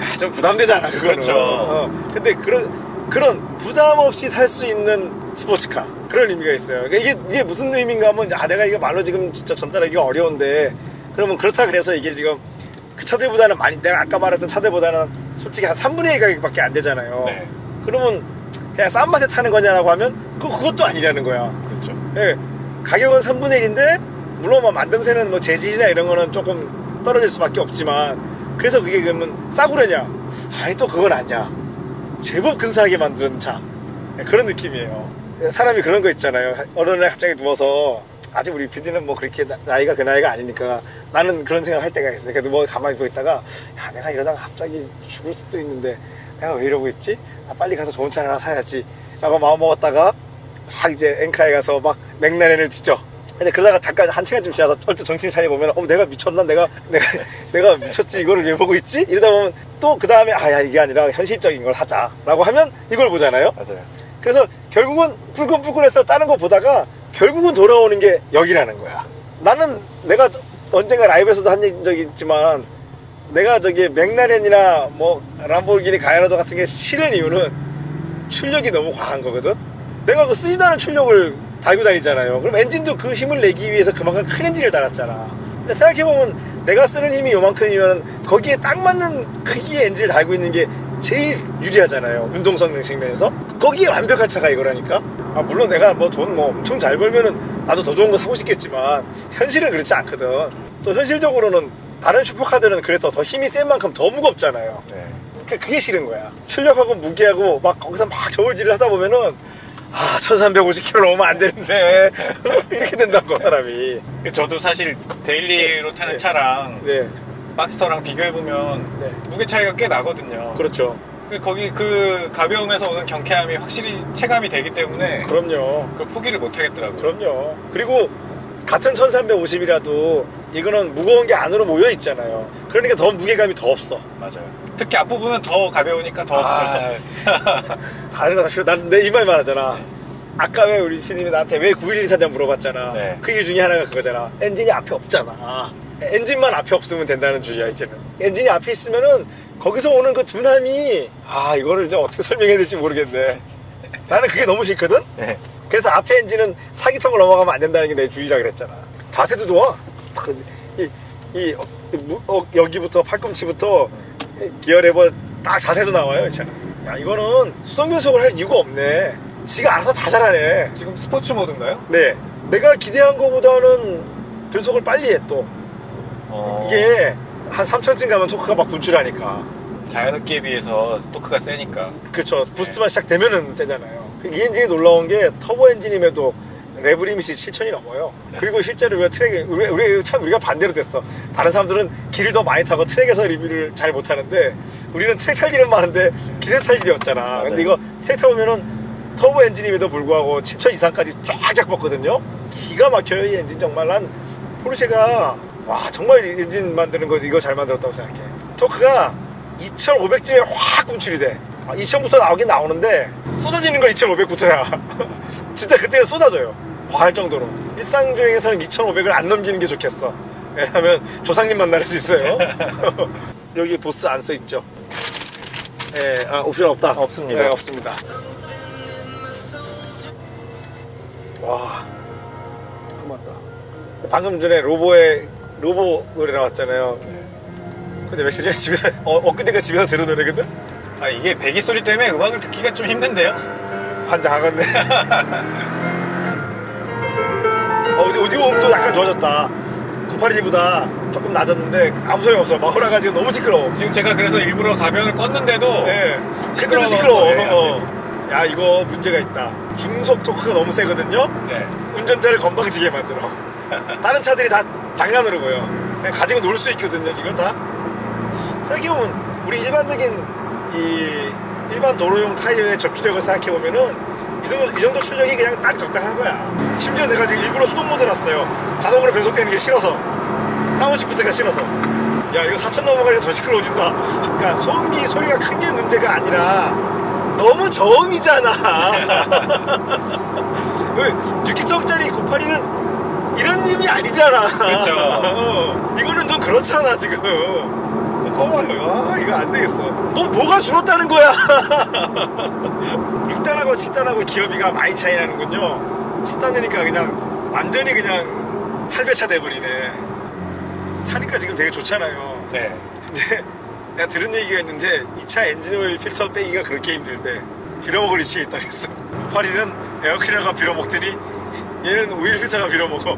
야, 좀 부담되잖아 그거는. 그렇죠. 어, 근데 그런 그런 부담 없이 살 수 있는 스포츠카 그런 의미가 있어요. 그러니까 이게 이게 무슨 의미인가 하면 아 내가 이거 말로 지금 진짜 전달하기가 어려운데 그러면 그렇다 그래서 이게 지금 그 차들보다는 많이 내가 아까 말했던 차들보다는 솔직히 한 3분의 1 가격밖에 안 되잖아요. 네. 그러면 그냥 싼 맛에 타는 거냐라고 하면 그 그것도 아니라는 거야. 그렇죠. 예, 가격은 3분의 1인데 물론 뭐 만듦새는 뭐 재질이나 이런 거는 조금 떨어질 수밖에 없지만 그래서 그게 그러면 싸구려냐? 아니 또 그건 아니야. 제법 근사하게 만든 차 예, 그런 느낌이에요. 사람이 그런 거 있잖아요. 어느 날 갑자기 누워서 아직 우리 PD는 뭐 그렇게 나- 나이가 그 나이가 아니니까 나는 그런 생각 할 때가 있어요. 그래도 뭐 가만히 누워 있다가 야 내가 이러다가 갑자기 죽을 수도 있는데 내가 왜 이러고 있지? 나 빨리 가서 좋은 차 하나 사야지. 라고 마음 먹었다가 막 이제 엔카에 가서 막 맥라렌을 뒤져. 근데 그러다가 잠깐 한 시간쯤 지나서 얼핏 정신을 차려보면 어 내가 미쳤나 내가 내가 내가 미쳤지 이거를 왜 보고 있지 이러다 보면 또 그 다음에 아야 이게 아니라 현실적인 걸 하자라고 하면 이걸 보잖아요 맞아요. 그래서 결국은 뿔끈뿔끈해서 다른 거 보다가 결국은 돌아오는 게 여기라는 거야 나는 내가 언젠가 라이브에서도 한 적이 있지만 내가 저기 맥라렌이나 뭐 람보르기니 가야라도 같은 게 싫은 이유는 출력이 너무 과한 거거든. 내가 그 쓰지도 않은 출력을 달고 다니잖아요. 그럼 엔진도 그 힘을 내기 위해서 그만큼 큰 엔진을 달았잖아. 근데 생각해보면 내가 쓰는 힘이 요만큼이면 거기에 딱 맞는 크기의 엔진을 달고 있는 게 제일 유리하잖아요. 운동 성능 측면에서. 거기에 완벽한 차가 이거라니까. 아, 물론 내가 뭐 돈뭐 엄청 잘 벌면은 나도 더 좋은 거 사고 싶겠지만 현실은 그렇지 않거든. 또 현실적으로는 다른 슈퍼카들은 그래서 더 힘이 센 만큼 더 무겁잖아요. 네. 그러니까 그게 싫은 거야. 출력하고 무게하고 막 거기서 막 저울질을 하다 보면은 아 1350km 넘으면 안 되는데 이렇게 된다고 사람이. 저도 사실 daily로 타는 네. 차랑 네, 박스터랑 비교해보면 네. 무게 차이가 꽤 나거든요. 그렇죠. 그 거기 그 가벼움에서 오는 경쾌함이 확실히 체감이 되기 때문에 그럼요. 그걸 포기를 못 하겠더라고요. 그럼요. 그리고 같은 1350이라도 이거는 무거운 게 안으로 모여 있잖아요. 그러니까 더 무게감이 더 없어. 맞아요. 특히 앞부분은 더 가벼우니까 더 아. 없죠. 다른 거 다 필요. 난 내 이 말만 하잖아. 아까 왜 우리 피디님이 나한테 왜 911 사장 물어봤잖아. 네. 그일 중에 하나가 그거잖아. 엔진이 앞에 없잖아. 엔진만 앞에 없으면 된다는 주의야 이제는. 엔진이 앞에 있으면은 거기서 오는 그 둔함이 아 이거를 이제 어떻게 설명해야 될지 모르겠네. 나는 그게 너무 싫거든. 네. 그래서 앞에 엔진은 사기통을 넘어가면 안 된다는 게 내 주의라 그랬잖아. 자세도 좋아. 이, 이, 어, 무- 어, 여기부터 팔꿈치부터 기어 레버 딱 자세도 나와요, 이 차는. 야, 이거는 수동 변속을 할 이유가 없네. 지가 알아서 다 잘하네. 지금 스포츠 모드인가요? 네. 내가 기대한 거보다는 변속을 빨리 해, 또. 어, 이게 한 3천쯤 가면 토크가 막 분출하니까. 자연흡기에 비해서 토크가 세니까. 그쵸. boost만 시작되면은 세잖아요. 이 엔진이 놀라운 게 터보 엔진임에도 rev limit이 7천이 넘어요. 그리고 실제로 우리가 트랙에, 우리, 우리 참 우리가 반대로 됐어. 다른 사람들은 길을 더 많이 타고 트랙에서 리뷰를 잘 못하는데 우리는 트랙 탈 일은 많은데 길에서 탈 일이 없잖아. 근데 맞아요. 이거 트랙 타보면은 터보 엔진임에도 불구하고 7천 이상까지 쫙쫙 뻗거든요. 기가 막혀요 이 엔진 정말 난 포르쉐가 와 정말 이 엔진 만드는 거 이거 잘 만들었다고 생각해. 토크가 2,500쯤에 확 분출이 돼. 2,000부터 나오긴 나오는데 쏟아지는 건 2,500부터야. 진짜 그때는 쏟아져요. 과할 정도로. 일상 주행에서는 2,500을 안 넘기는 게 좋겠어. 왜냐하면 조상님 만날 수 있어요. 여기 보스 안 써 있죠. 예, 아, 옵션 없다. 없습니다. 네, 없습니다. 와, 한번 더. 방금 전에 로보의 로보 노래 나왔잖아요. 근데 며칠 전에 집에서 어, 엊그제가 집에서 들은 노래거든. 아 이게 배기 소리 때문에 음악을 듣기가 좀 힘든데요? 환장하겠네. 어, 근데 오디오 음도 약간 좋아졌다. 982보다 조금 낮았는데 아무 소용 없어. 마호라가 지금 너무 시끄러워. 지금 제가 그래서 일부러 가변을 껐는데도 예. 근데도 시끄러워. 시끄러워. 예, 어. 야, 이거 문제가 있다. 중속 토크가 너무 세거든요. 네. 운전자를 건방지게 만들어. 다른 차들이 다 장난으로 보여. 그냥 가지고 놀 수 있거든요, 지금 다. 생각해보면, 우리 일반적인 이 일반 도로용 타이어의 접기력을 생각해보면은 이 정도, 이 정도 출력이 그냥 딱 적당한 거야. 심지어 내가 지금 일부러 수동 모드 놨어요. 자동으로 변속되는 게 싫어서. 다운시프트가 싫어서. 야, 이거 4천 넘어가니까 더 시끄러워진다. 그러니까 소음기 소리가 큰 게 문제가 아니라 너무 저음이잖아. 왜 6기통짜리 982는 이런 힘이 아니잖아. 그렇죠. 어, 이거는 좀 그렇잖아 지금. 꺼봐요. 아 이거 안 되겠어. 너 뭐가 줄었다는 거야? 6단하고 7단하고 기어비가 많이 차이 나는군요. 7단이니까 그냥 완전히 그냥 할배차 돼버리네. 타니까 지금 되게 좋잖아요. 네. 근데 내가 들은 얘기가 있는데 이 차 엔진오일 필터 빼기가 그렇게 힘들대 빌어먹을 위치에 있다고 했어 981은 에어클리너가 빌어먹더니 얘는 오일 필터가 빌어먹어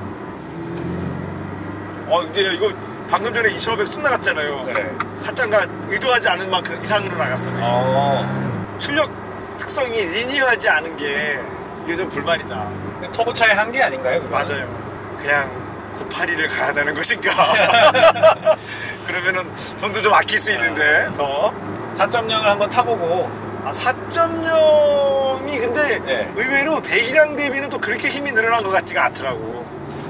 어 근데 이거 방금 전에 2500 쑥 나갔잖아요 네. 살짝 나 의도하지 않은 만큼 이상으로 나갔어 지금 어. 출력 특성이 리니어하지 않은 게 이게 좀 불만이다 터보차의 한계 아닌가요? 그거? 맞아요 그냥 981을 가야 되는 것인가 그러면은 돈도 좀 아낄 수 있는데 더 4.0을 한번 타보고 아, 4.0이 근데 네. 의외로 배기량 대비는 또 그렇게 힘이 늘어난 것 같지가 않더라고.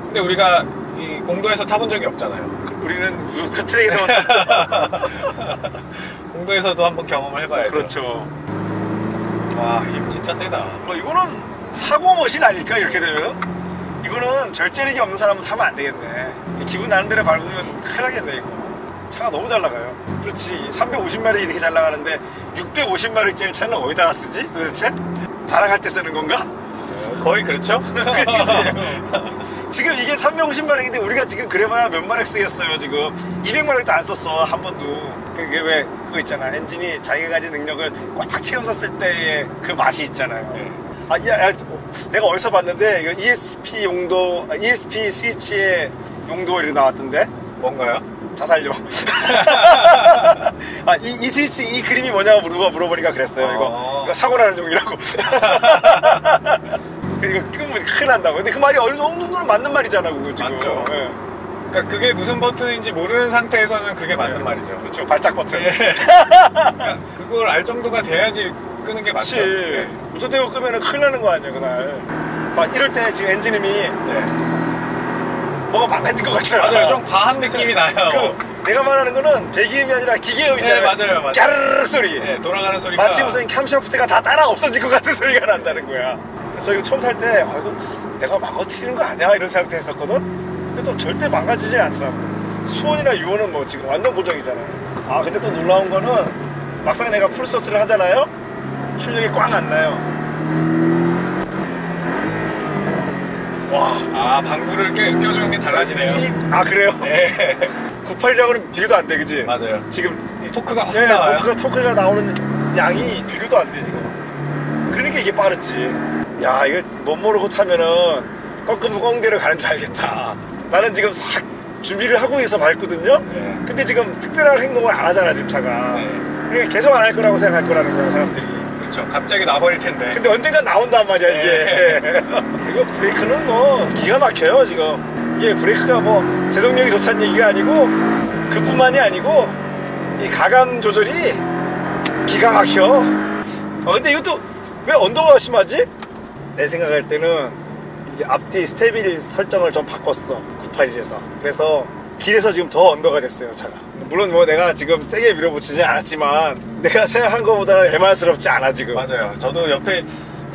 근데 우리가 이 공도에서 타본 적이 없잖아요. 우리는 그 트랙에서 공도에서도 한번 경험을 해봐야죠. 그렇죠. 와, 힘 진짜 세다. 어, 이거는 사고 머신 아닐까 이렇게 되면? 이거는 절제력이 없는 사람은 타면 안 되겠네. 기분 나는 대로 밟으면 큰일 나겠네 이거. 차가 너무 잘 나가요. 그렇지. 350마력 이렇게 잘 나가는데 650마력짜리 차는 어디다가 쓰지 도대체? 자랑할 때 쓰는 건가? 어, 거의 그렇죠? 지금 이게 350마력인데 우리가 지금 그래봐야 몇 마력 쓰겠어요 지금 200마력도 안 썼어 한 번도 그게 왜 그거 있잖아 엔진이 자기가 가진 능력을 꽉 채워졌을 때의 그 맛이 있잖아요 네. 아, 야, 야, 내가 어디서 봤는데 이거 ESP 용도 아, ESP 스위치의 용도 이렇게 나왔던데 뭔가요? 자살용 아, 이, 이 스위치 이 그림이 뭐냐고 누가 물어보니까 그랬어요 이거, 어. 이거 사고 나는 용이라고 그리고 끄면 큰일 난다고 근데 그 말이 어느 정도는 맞는 말이잖아 그거 지금 맞죠. 예. 그러니까 그게 무슨 버튼인지 모르는 상태에서는 그게 맞는 네. 말이죠. 그렇죠 발작 버튼 예. 그러니까 그걸 알 정도가 돼야지 끄는 게 맞죠. 그렇지 무조대고 끄면 큰일 나는 거 아니야 그날 막 이럴 때 지금 엔진음이 네. 뭐가 망가진 것 같잖아 맞아요. 좀 과한 느낌이 나요. 그 내가 말하는 거는 배기음이 아니라 기계음 있잖아요 네, 맞아요, 맞아요. 갸르르 소리 네, 돌아가는 소리가 마치 무슨 캠샤프트가 다 따라 없어질 것 같은 소리가 난다는 거야. 그래서 이거 처음 탈 때, 아, 이거 내가 망가뜨리는 거 아니야? 이런 생각도 했었거든? 근데 또 절대 망가지진 않더라고. 수온이나 유온은 뭐 지금 완전 고정이잖아요. 아, 근데 또 놀라운 거는 막상 내가 풀서트를 하잖아요? 출력이 꽝 안 나요. 와. 아 방구를 껴, 껴주는 게 달라지네요. 이- 아, 그래요? 네. 98이라고는 비교도 안 돼, 그지? 맞아요. 지금 이 토크가 확 예, 나와요. 토크가, 토크가 나오는 양이 비교도 안 돼, 지금. 그러니까 이게 빠르지. 야, 이거 못 모르고 타면은 꺾으면 꽁대로 가는 줄 알겠다. 나는 지금 싹 준비를 하고 있어 밟거든요? 네. 근데 지금 특별한 행동을 안 하잖아, 지금 차가. 네. 그러니까 계속 안 할 거라고 생각할 거라는 거야, 사람들이. 그렇죠. 갑자기 나버릴 텐데. 근데 언젠간 나온단 말이야, 이게. 그리고 브레이크는 뭐 기가 막혀요, 지금. 이게 브레이크가 뭐 제동력이 좋다는 얘기가 아니고 그뿐만이 아니고 이 가감 조절이 기가 막혀. 어, 근데 이것도 왜 언더가 심하지? 내 생각할 때는 이제 앞뒤 스테빌 설정을 좀 바꿨어 981에서 그래서 길에서 지금 더 언더가 됐어요 차가 물론 뭐 내가 지금 세게 밀어붙이진 않았지만 내가 생각한 것보다는 애말스럽지 않아 지금 맞아요. 저도 옆에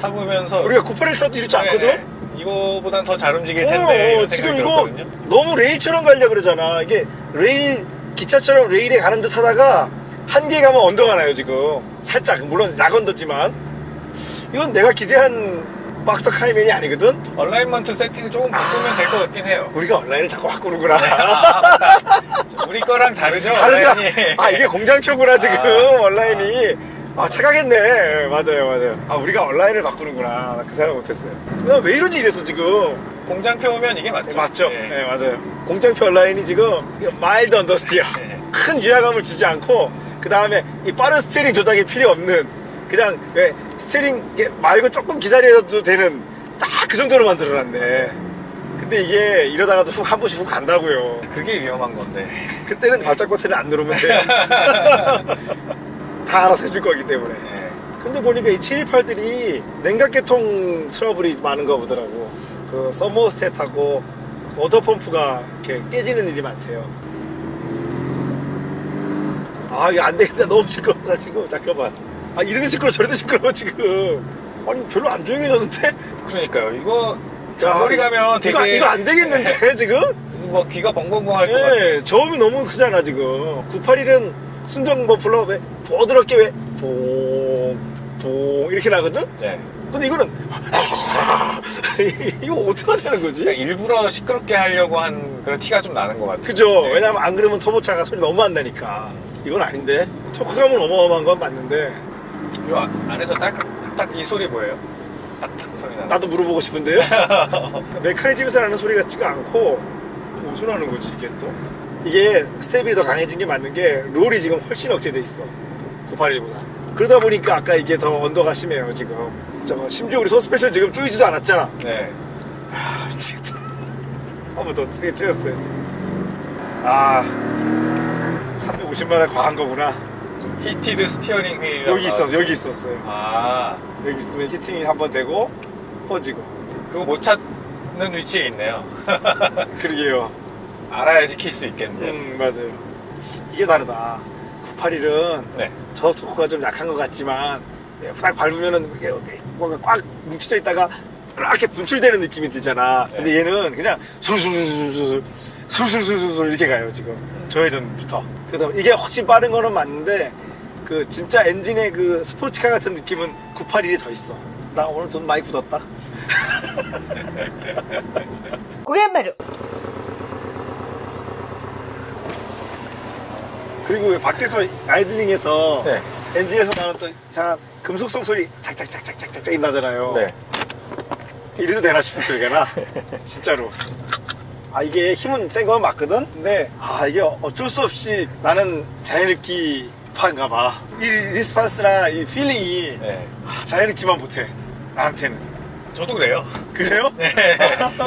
타보면서 우리가 981 차도 이렇지 않거든? 네, 이거보단 더 잘 움직일 텐데 어, 지금 생각이 이거 들었거든요. 너무 레일처럼 가려 그러잖아. 이게 레일 기차처럼 레일에 가는 듯 하다가 한계 가면 under가 나요 지금. 살짝 물론 약 under지만 이건 내가 기대한 박스터 카이맨이 아니거든. alignment 세팅 조금 바꾸면 될 것 같긴 해요. 우리가 온라인을 자꾸 바꾸는구나. 아, 맞다. 우리 거랑 다르죠? 다르죠? 아 이게 공장표구나 지금 아. 온라인이. 아 착각했네. 맞아요 맞아요. 아 우리가 온라인을 바꾸는구나. 나 그 생각 못했어요. 나 왜 이러지 이랬어 지금. 공장표면 이게 맞죠? 맞죠? 네. 네, 맞아요. 공장표 온라인이 지금 mild understeer. 네. 큰 위화감을 주지 않고 그 다음에 이 빠른 steering 조작이 필요 없는 그냥 왜 steering 이게 말고 조금 기다려도 되는 딱 그 정도로 만들어놨네. 근데 이게 이러다가도 훅 한 번씩 훅 간다고요. 그게 위험한 건데. 그때는 발작 버튼을 안 누르면 돼요. 다 알아서 해줄 거기 때문에. 네. 근데 보니까 이 718들이 냉각계통 트러블이 많은가 보더라고. 그 서머스탯하고 워터펌프가 이렇게 깨지는 일이 많대요. 아, 이거 안 되겠다. 너무 시끄러워가지고. 잠깐만. 아, 이래도 시끄러워, 저래도 시끄러워, 지금. 아니, 별로 안 조용해졌는데? 그러니까요. 이거 장거리 가면 되게 이거, 이거 안 되겠는데, 지금? 뭐 귀가 벙벙벙 할것 같아요. 예, 저음이 너무 크잖아, 지금. 981은 순정 머플러 왜, 부드럽게 왜, 봉, 봉, 이렇게 나거든? 네. 근데 이거는 이거 어떻게 하자는 거지? 그러니까 일부러 시끄럽게 하려고 한 그런 티가 좀 나는 것 같아요. 그죠? 네. 왜냐면 안 그러면 터보차가 소리 너무 안 나니까 이건 아닌데 토크감은 어마어마한 건 맞는데 이 안에서 딱딱 이 소리 뭐예요? 딱딱 소리 나는. 나도 물어보고 싶은데요? 메커니즘에서 나는 소리 같지가 않고 무슨 하는 거지 이게 또 이게 스텝이 더 강해진 게 맞는 게 롤이 지금 훨씬 억제돼 있어 981보다 그러다 보니까 아까 이게 더 under가 심해요 지금 저거 심지어 우리 서스펜션 지금 쪼이지도 않았잖아 네. 아, 미치겠다. 한번더 세게 쪼였어요. 아, 350만 원 과한 거구나. heated steering wheel. 여기 있었어, 여기 있었어요. 아, 여기 있으면 heating이 한 번 되고, 퍼지고. 그거 못 찾는 위치에 있네요. 그러게요. 알아야지 킬 수 있겠네요. 음, 맞아요. 이게 다르다. 981은 네. 저 토크가 좀 약한 것 같지만, 예, 딱 밟으면은 이게 뭔가 꽉 뭉쳐져 있다가 이렇게 분출되는 느낌이 들잖아. 근데 네. 얘는 그냥 술술술술술 술술술술 이렇게 가요 지금 저회전부터. 그래서 이게 훨씬 빠른 거는 맞는데 그 진짜 엔진의 그 스포츠카 같은 느낌은 981이 더 있어. 나 오늘 돈 많이 굳었다. 그야말로 그리고 왜 밖에서 idling해서 네. 엔진에서 나는 또 이상한 금속성 소리 착착착착착착 나잖아요. 네. 이래도 되나 싶은 소리가 나. 진짜로. 아, 이게 힘은 센 건 맞거든? 근데, 아, 이게 어쩔 수 없이 나는 자연흡기 파인가 봐. 이 response나 이 feeling이 네. 아, 자연흡기만 못해. 나한테는. 저도 그래요. 그래요? 네.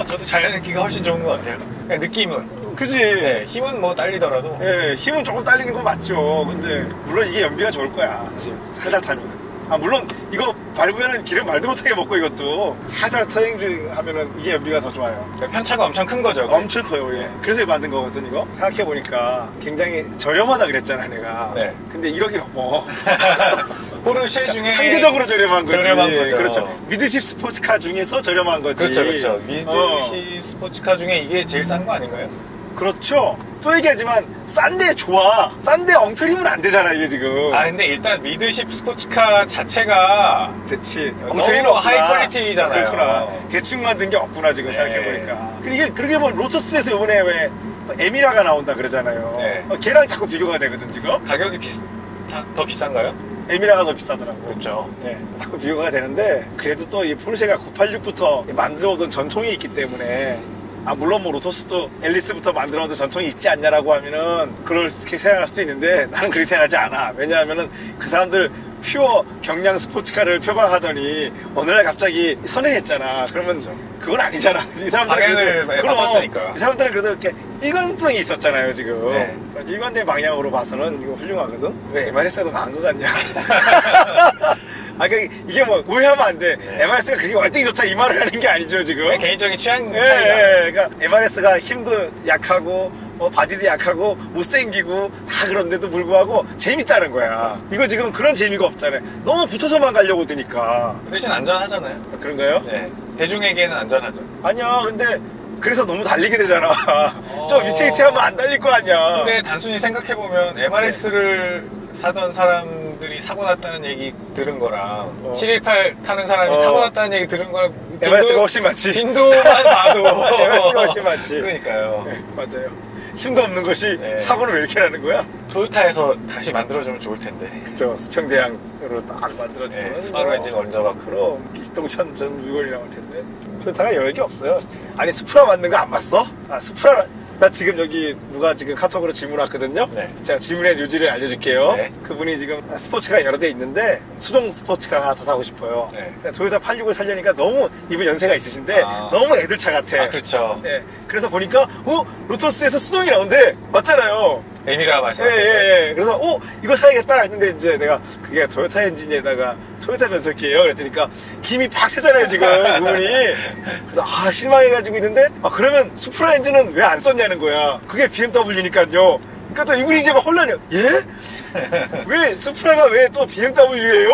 저도 자연 느끼가 훨씬 좋은 것 같아요. 그냥 느낌은. 그지? 네. 힘은 뭐 딸리더라도. 예, 힘은 조금 딸리는 건 맞죠. 근데, 물론 이게 연비가 좋을 거야. 사실. 살살 타면은. 아, 물론 이거 밟으면은 기름 말도 못하게 먹고 이것도 살살 터행 중 하면은 이게 연비가 더 좋아요. 편차가 엄청 큰 거죠. 엄청 커요, 예. 그래서 만든 거거든, 이거. 생각해보니까 굉장히 저렴하다 그랬잖아, 내가. 네. 근데 1억이 넘어. 포르쉐 중에 상대적으로 저렴한 거지. 저렴한 거죠. 그렇죠. midship 스포츠카 중에서 저렴한 거지. 그렇죠, 그렇죠. 어. midship 스포츠카 중에 이게 제일 싼 거 아닌가요? 그렇죠. 또 얘기하지만, 싼데 좋아. 싼데 엉터리면 안 되잖아, 이게 지금. 아 근데 일단 midship 스포츠카 자체가 그렇지. 엉터리는 없구나. high quality잖아요. 그렇구나. 대충 만든 게 없구나, 지금 네. 생각해보니까. 그리고 이게, 그러게 보면 로터스에서 이번에 왜 에미라가 나온다 그러잖아요. 네. 어, 걔랑 자꾸 비교가 되거든, 지금. 가격이 비슷 다- 더 비싼가요? 에미라가 더 비싸더라고. 그렇죠. 예, 자꾸 비교가 되는데 그래도 또 이 포르쉐가 986부터 만들어오던 전통이 있기 때문에 아 물론 뭐 로터스도 앨리스부터 만들어오던 전통이 있지 않냐라고 하면은 그렇게 생각할 수도 있는데 나는 그렇게 생각하지 않아. 왜냐하면은 그 사람들 퓨어 경량 스포츠카를 표방하더니 어느 날 갑자기 선회했잖아. 그러면 그건 아니잖아. 이 사람들은 그래도- 바꿨으니까. 이 사람들은 그래도 이렇게 일관성이 있었잖아요 지금. 네. 일관된 방향으로 봐서는 이거 훌륭하거든? 왜 MRS가 더 나은 것 같냐 아, 그러니까 이게 뭐 오해하면 안 돼. 네. MRS가 그게 월등히 좋다 이 말을 하는 게 아니죠 지금. 네, 개인적인 취향 예, 차이가. 예, 그러니까 MRS가 힘도 약하고 뭐 바디도 약하고 못생기고 다 그런데도 불구하고 재밌다는 거야. 이거 지금 그런 재미가 없잖아요. 너무 붙어서만 가려고 드니까 그 대신 안전하잖아요. 그런가요? 네. 대중에게는 안전하죠. 아니야, 근데 그래서 너무 달리게 되잖아. 좀 위태위태하면 안 달릴 거 아니야. 근데 단순히 생각해보면 MRS를 사던 사람들이 사고 났다는 얘기 들은 거랑 718 타는 사람이 어. 사고 났다는 얘기 들은 거랑 빈도- 훨씬 많지. 빈도만 봐도 MRS가 훨씬 많지. 그러니까요. 네, 맞아요. 힘도 없는 것이 네. 사고를 왜 이렇게 나는 거야? 토요타에서 다시 만들어주면 좋을 텐데. 저 수평대항으로 딱 만들어주면 네, 스바루 엔진 얹어갖고. 그럼 기동찬 전 물건이 나올 텐데 토요타가 개 없어요 아니 수프라 만든 거 안 봤어? 아 수프라 나 지금 여기 누가 지금 카톡으로 질문 왔거든요 네. 제가 질문의 요지를 알려줄게요 네. 그분이 지금 스포츠카 여러 대 있는데 수동 스포츠카 하나 더 사고 싶어요 네. 토요타 86을 살려니까 너무 이분 연세가 있으신데 아. 너무 애들 차 같아 아, 그렇죠. 네. 그래서 보니까 어? 로터스에서 수동이 나온대 맞잖아요 에미라 예, 말씀하신 예, 거예요. 예. 그래서, 어, 이거 사야겠다 했는데, 이제 내가, 그게 토요타 엔진에다가, 토요타 변속기예요 그랬더니까, 김이 팍 새잖아요, 지금, 그분이. 그래서, 아, 실망해가지고 있는데, 아, 그러면 수프라 엔진은 왜 안 썼냐는 거야. 그게 BMW니까요. 그러니까 또 이분이 이제 막 혼란해요. 예? 왜, 수프라가 왜 또 BMW예요?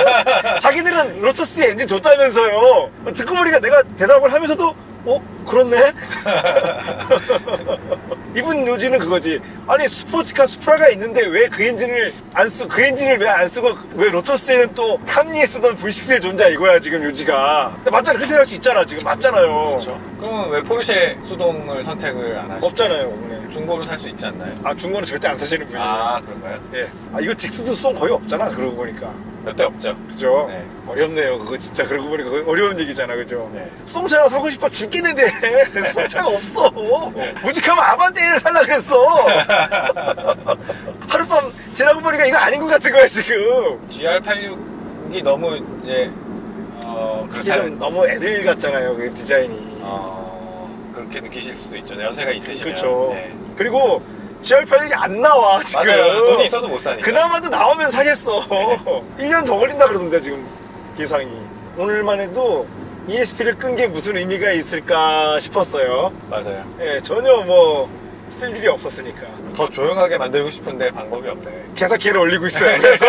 자기들은 로터스 엔진 줬다면서요. 듣고 보니까 내가 대답을 하면서도, 어? 그렇네? 이분 요지는 그거지. 아니, 스포츠카 수프라가 있는데 왜 그 엔진을 안 쓰, 그 엔진을 왜 안 쓰고, 왜 로터스에는 또 캠리에 쓰던 V6를 줬냐 이거야, 지금 요지가. 근데 맞잖아. 그렇게 할수 있잖아. 지금 맞잖아요. 그렇죠. 그럼 왜 포르쉐 수동을 선택을 안 하시고 없잖아요, 오늘. 중고로 살 수 있지 않나요? 아, 중고는 절대 안 사시는 분이에요. 아 그런가요? 예. 아, 이거 직수도 수동 거의 없잖아. 그러고 보니까. 몇 대 없죠. 그죠? 네. 어렵네요. 그거 진짜 그러고 보니까 어려운 얘기잖아. 그죠? 네. 수동차가 사고 싶어 죽겠는데 수동차가 없어. 네. 오직하면 아반떼를 살라 그랬어. 하룻밤 지나고 보니까 이거 아닌 것 같은 거야 지금. GR86이 너무 이제 어, 그렇다는 너무 애들 같잖아요. 그 디자인이. 어, 그렇게 느끼실 수도 있죠. 연세가 있으시면. 그렇죠. 네. 그리고 GR86이 안 나와 지금. 맞아요. 돈이 있어도 못 사니까. 그나마도 나오면 사겠어. 네. 1년 더 걸린다 그러던데 지금 예상이. 오늘만 해도 ESP를 끈 게 무슨 의미가 있을까 싶었어요. 맞아요. 예, 전혀 뭐 쓸 일이 없었으니까. 더 조용하게 만들고 싶은데 방법이 없네. 계속 걔를 올리고 있어요. 그래서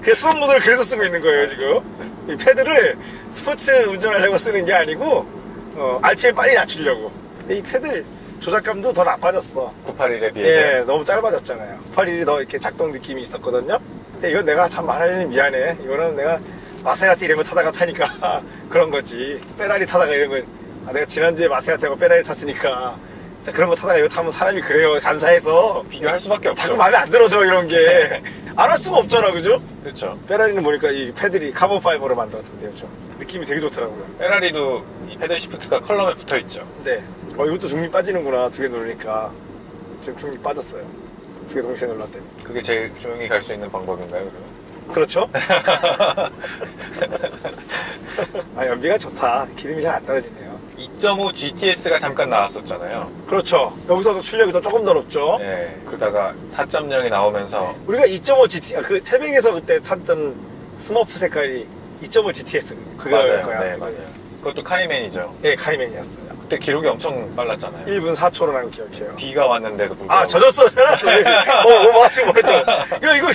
그래서 수동 모드를 그래서 쓰고 있는 거예요 지금. 이 paddle을 스포츠 운전하려고 쓰는 게 아니고 어, RPM 빨리 낮추려고. 근데 이 paddle 조작감도 더 나빠졌어. 981에 비해서. 예, 너무 짧아졌잖아요. 981이 더 이렇게 작동 느낌이 있었거든요. 근데 이건 내가 참 말하려니 미안해. 이거는 내가 마세라티 이런 거 타다가 타니까 그런 거지. 페라리 타다가 이런 거. 아, 내가 지난주에 마세라티하고 페라리 탔으니까. 자, 그런 거 타다가 이거 타면 사람이 그래요. 간사해서. 비교할 수밖에 없죠. 자꾸 마음에 안 들어져, 이런 게. 안 할 수가 없잖아, 그죠? 그렇죠. 페라리는 보니까 이 paddle이 carbon fiber로 만들었던데요, 좀. 느낌이 되게 좋더라고요. 페라리도 이 paddle shift가 column에 붙어 있죠. 네. 어, 이것도 중립 빠지는구나. 두 개 누르니까. 지금 중립 빠졌어요. 두 개 동시에 눌렀더니. 그게 제일 조용히 갈 수 있는 방법인가요, 그러면? 그렇죠? 아, 연비가 좋다. 기름이 잘 안 떨어지네요. 2.5 GTS가 잠깐 나왔었잖아요. 그렇죠. 여기서도 출력이 더 조금 더 높죠? 네. 그러다가 4.0이 나오면서 우리가 2.5 GT, 아, 그 태백에서 그때 탔던 스머프 색깔이 2.5 GTS 그거일 맞아요. 거야. 네, 맞아요. 그것도 카이맨이죠. 예, 카이맨이었어요. 그때 기록이 엄청 빨랐잖아요. 1분 4초로 나는 기억해요. 비가 왔는데도 불구하고. 아, 젖었어잖아. 어, 어, 맞지, 맞죠. 야, 이거,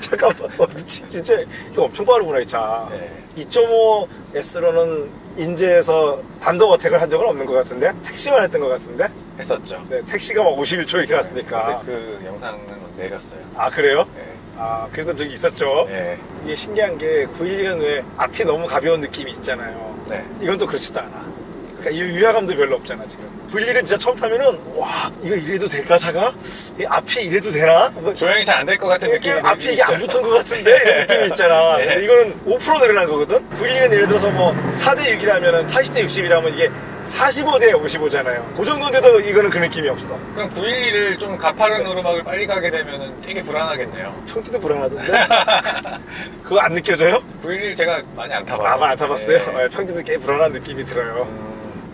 잠깐만. 어, 미친, 진짜, 이거 엄청 빠르구나, 이 차. 네. 2.5S로는 인제에서 단독 어택을 한 적은 없는 것 같은데? 택시만 했던 것 같은데? 했었죠. 네, 택시가 막 51초 이렇게 났으니까. 근데 그 영상은 내렸어요. 아, 그래요? 네. 아, 그래도 저기 있었죠? 네. 이게 신기한 게 911은 왜 앞이 너무 가벼운 느낌이 있잖아요. 네. 이건 또 그렇지도 않아. 그러니까 이 유야감도 별로 없잖아, 지금. 911은 진짜 처음 타면은, 와, 이거 이래도 될까, 차가? 이 앞이 이래도 되나? 뭐 조용히 잘안 될 것 같은 느낌이 앞이 이게 안. 붙은 것 같은데 이런 느낌이 있잖아. 네. 근데 이거는 5% 늘어난 거거든. 911은 예를 들어서 뭐 4대 6이라면 40대 60이라면 이게 45대 55잖아요. 그 정도인데도 이거는 그 느낌이 없어. 그럼 911을 좀 가파른 오르막을 빨리 가게 되면 되게 불안하겠네요. 평지도 불안하던데. 그거 안 느껴져요? 911 제가 많이 안 타봐서. 아마 안 타봤어요. 네. 네, 평지도 꽤 불안한 느낌이 들어요. 음,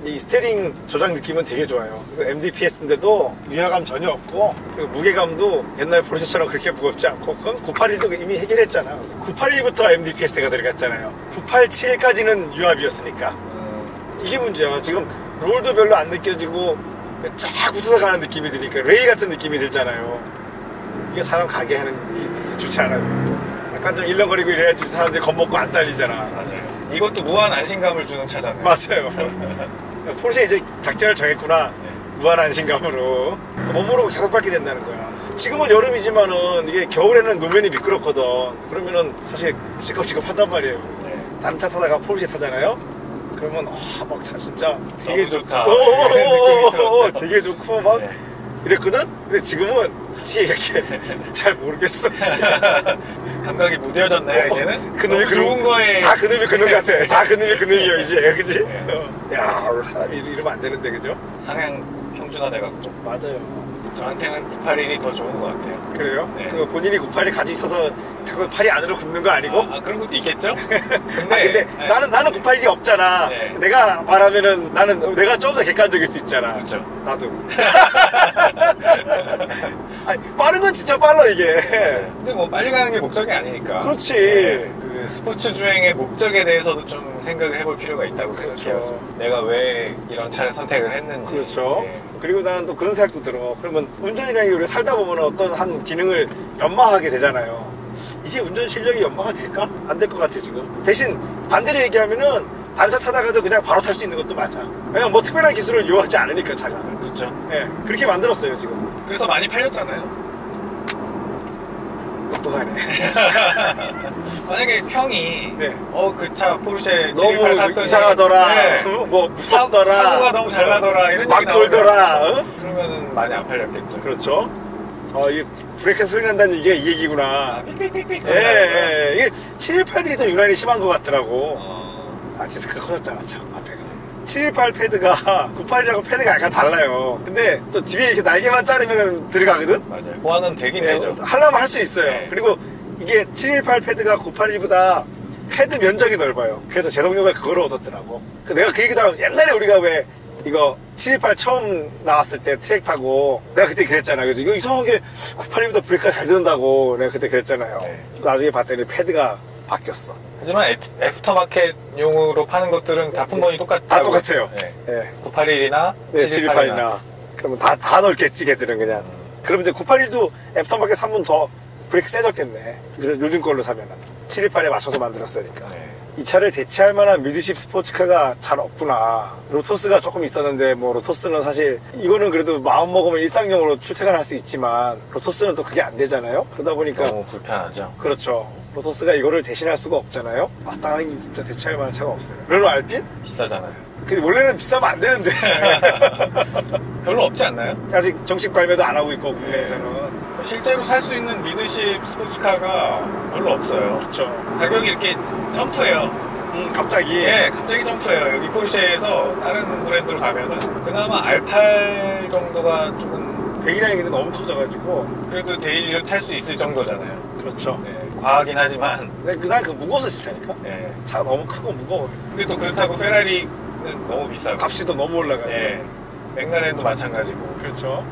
이 steering 조작 느낌은 되게 좋아요. MDPS인데도 위화감 전혀 없고 무게감도 옛날 포르쉐처럼 그렇게 무겁지 않고 그건 981도 이미 해결했잖아. 981부터 MDPS가 들어갔잖아요. 987까지는 유압이었으니까 음, 이게 문제야. 지금 롤도 별로 안 느껴지고 쫙 붙어서 가는 느낌이 드니까 레이 같은 느낌이 들잖아요. 이게 사람 가게 하는 게 좋지 않아요. 약간 좀 일렁거리고 이래야지 사람들이 겁먹고 안 달리잖아. 맞아요. 이것도 무한 안심감을 주는 차잖아요. 맞아요. 포르쉐 이제 작전을 정했구나. 네. 무한 안심감으로 몸으로 계속 밟게 된다는 거야. 지금은 여름이지만은 이게 겨울에는 노면이 미끄럽거든. 그러면은 사실 시겁시겁 한단 말이에요. 네. 다른 차 타다가 포르쉐 타잖아요. 그러면 아막 차 진짜 되게 좋다. 들었어요. 되게 좋고 막 네. 이랬거든. 근데 지금은 솔직히 이렇게 잘 모르겠어. 감각이 무뎌졌나요, 이제는? 그놈이 너무 좋은 거에. 다 그놈이 그놈 같아. 다 그놈이 그놈이야 이제 그지? 네. 어. 야 오늘 사람이 이러- 이러면 안 되는데 그죠? 상향 평준화돼갖고. 맞아요. 저한테는 981이 더 좋은 것 같아요. 그래요? 네. 그 본인이 98이 가지고 있어서 자꾸 팔이 안으로 굽는 거 아니고? 아, 아, 그런 것도 있겠죠? 근데, 아, 근데 네. 나는 나는 981이 없잖아. 네. 내가 말하면은 나는 내가 좀더 객관적일 수 있잖아. 그렇죠. 나도. 아니, 빠른 건 진짜 빨라 이게. 근데 뭐 빨리 가는 게 목적이 아니니까. 그렇지. 네, 그 스포츠 주행의 목적에 대해서도 좀 생각을 해볼 필요가 있다고 그렇죠. 생각해요. 내가 왜 이런 차를 선택을 했는지. 그렇죠. 네. 그리고 나는 또 그런 생각도 들어. 그러면 운전이라는 게 우리 살다 보면 어떤 한 기능을 연마하게 되잖아요. 이게 운전 실력이 연마가 될까? 안 될 것 같아 지금. 대신 반대로 얘기하면은 단차 타다가도 그냥 바로 탈 수 있는 것도 맞아. 왜냐면 뭐 특별한 기술을 요하지 않으니까 차가. 그렇죠. 예, 그렇게 만들었어요 지금. 그래서 많이 팔렸잖아요. 똑똑하네. 만약에 평이 네. 어그 차 포르쉐 너무 718 샀더니 이상하더라. 네. 뭐 무섭더라. 사, 사고가 너무 잘 나더라 이런 막 얘기 돌더라. 어? 그러면은 많이 안 팔렸겠죠. 그렇죠. 어, 이 브레이크 소리 난다는 얘기가 이 얘기구나. 아, 삑삑삑삑 예, 예, 이게 718들이 더 유난히 심한 것 같더라고. 어, 아, 디스크가 커졌잖아, 참. 718 패드가 98이라고 패드가 약간 달라요. 근데 또 뒤에 이렇게 날개만 자르면 들어가거든? 맞아요. 보완은 되긴 예, 되죠. 하려면 할 수 있어요. 네. 그리고 이게 718 패드가 981보다 패드 면적이 넓어요. 그래서 제동력이 그거를 얻었더라고. 그 내가 그 얘기도 하고 옛날에 우리가 왜 이거 718 처음 나왔을 때 트랙 타고 내가 그때 그랬잖아. 그래서 이거 이상하게 981보다 브레이크가 잘 드는다고 내가 그때 그랬잖아요. 네. 나중에 봤더니 패드가 바뀌었어. 하지만 애프- 애프터마켓용으로 파는 것들은 다 품번이 똑같다고. 다 똑같아요. 네. 예. 981이나 네, 718이나. 718이나. 그러면 다, 다 넓겠지, 걔들은 그냥. 그럼 이제 981도 애프터마켓 사면 더 브레이크 세졌겠네. 그래서 요즘 걸로 사면은. 718에 맞춰서 만들었으니까. 네. 이 차를 대체할 만한 midship 스포츠카가 잘 없구나. 로터스가 조금 있었는데, 뭐, 로터스는 사실, 이거는 그래도 마음 먹으면 일상용으로 출퇴근할 수 있지만, 로터스는 또 그게 안 되잖아요? 그러다 보니까, 너무 불편하죠. 그렇죠. 로터스가 이거를 대신할 수가 없잖아요? 마땅하게 진짜 대체할 만한 차가 없어요. 르노 알핀? 비싸잖아요. 그 원래는 비싸면 안 되는데. 별로 없지 않나요? 아직 정식 발매도 안 하고 있고 국내에서는 실제로 살 수 있는 midship 스포츠카가 별로 없어요. 그렇죠. 가격이 이렇게 점프해요. 음, 갑자기 예, 갑자기 점프해요. 여기 포르쉐에서 다른 브랜드로 가면은 그나마 R8 정도가 조금 근데 너무 커져가지고 그래도 daily로 탈 수 있을 정도잖아요. 그렇죠. 네, 과하긴 하지만 근데 그날 그 무거워서 싫다니까. 예. 차가 너무 크고 무거워. 근데 또 그렇다고 페라리는 너무 비싸고 값이 또 너무 올라가요. 예. 맥라렌도 마찬가지고 그렇죠.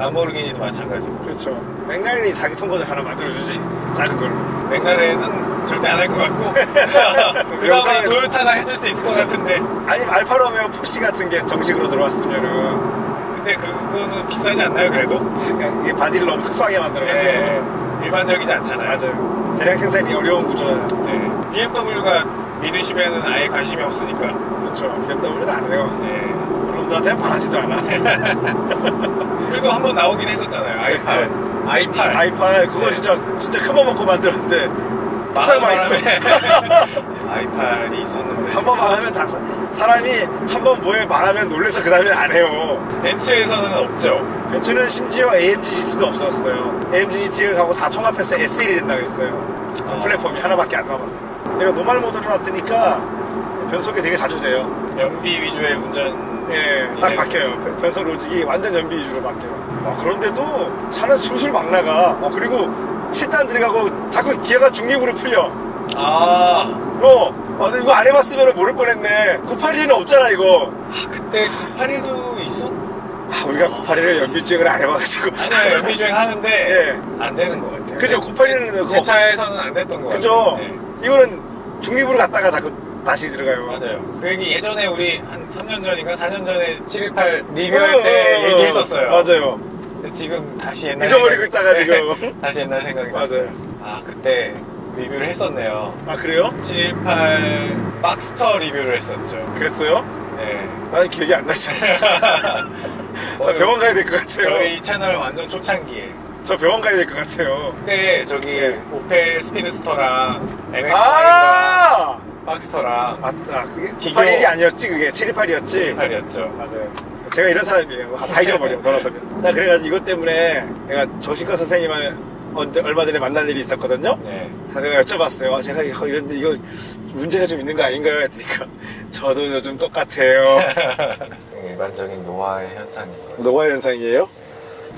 람보르기니도 마찬가지고 그렇죠. 맥라렌이 자기 통보자 하나 만들어주지. 작은 걸로. 맥라렌은 절대 안 할 것 같고 그나마 토요타가 해줄 수 있을 것 같은데 아니면 알파로메오 4C 같은 게 정식으로 들어왔으면은 근데 그거는 비싸지 않나요 그래도? 그냥 이게 body를 너무 특수하게 만들어가지고. 예. 일반적이지 않잖아요. 맞아요. 대량 생산이 어려운 구조예요. 네. BMW가 midship에는 아예 관심이 없으니까. 그렇죠. BMW는 안 해요. 네. 그놈들한테 바라지도 않아. 그래도 한 번 나오긴 했었잖아요. i8. i8. i8 그거 네. 진짜 진짜 큰맘 먹고 만들었는데 망했어. 바람에 i8이 있었는데. 한 번 망하면 다 사- 사람이 한 번 뭐에 망하면 놀래서 그 다음에 안 해요. 벤츠에서는 없죠. 벤츠는 심지어 AMG GT도 없었어요. AMG GT를 가고 다 통합해서 SL이 된다 그랬어요. 그 아. 플랫폼이 하나밖에 안 남았어요. 내가 normal mode로 놨더니까 변속이 되게 자주 돼요. 연비 위주의 운전. 예, 딱 바뀌어요. 변- 변속 로직이 완전 연비 위주로 바뀌어요. 아, 그런데도 차는 술술 막 나가. 어, 그리고 7단 들어가고 자꾸 기어가 중립으로 풀려. 아. 어, 아, 근데 이거 안 해봤으면 모를 뻔했네. 981은 없잖아, 이거. 아, 그 그때 981도 있어? 아, 우리가 981을 연비주행을 안 해봐가지고. 아니요 연비주행 하는데 예. 안 되는 것 같아요. 그죠, 981은 그거. 제 차에서는 안 됐던 것 그죠? 같아요. 네. 이거는 중립으로 갔다가 자꾸 다시 들어가요. 맞아요. 그 얘기 예전에 우리 한 3년 전인가 4년 전에 718 리뷰할 때 어, 얘기했었어요. 맞아요. 근데 지금 다시 옛날 잊어버리고 있다가 지금. 다시 옛날 생각이 맞아요. 났어요. 아 그때 리뷰를 했었네요. 아, 그래요? 718 박스터 리뷰를 했었죠. 그랬어요? 네. 아, 기억이 안 나죠. 나 병원 가야 될 것 같아요. 저희 채널 완전 초창기에. 저 병원 가야 될 것 같아요. 그때 저기 네. 오펠 스피드스터랑 MX5랑 아! 박스터랑 맞다. 그게 기교. 981이 아니었지, 그게. 728이었지. 718이었죠. 맞아요. 제가 이런 사람이에요. 아, 다 잊어버려, 돌아서면. 나 그래가지고 이것 때문에 내가 정신과 선생님을 언제, 얼마 전에 만난 일이 있었거든요. 네. 그래서 내가 여쭤봤어요. 아, 제가 이거 이런데 이거 문제가 좀 있는 거 아닌가요? 했더니까 저도 요즘 똑같아요. 일반적인 노화의 현상인 거죠. 노화 현상이에요?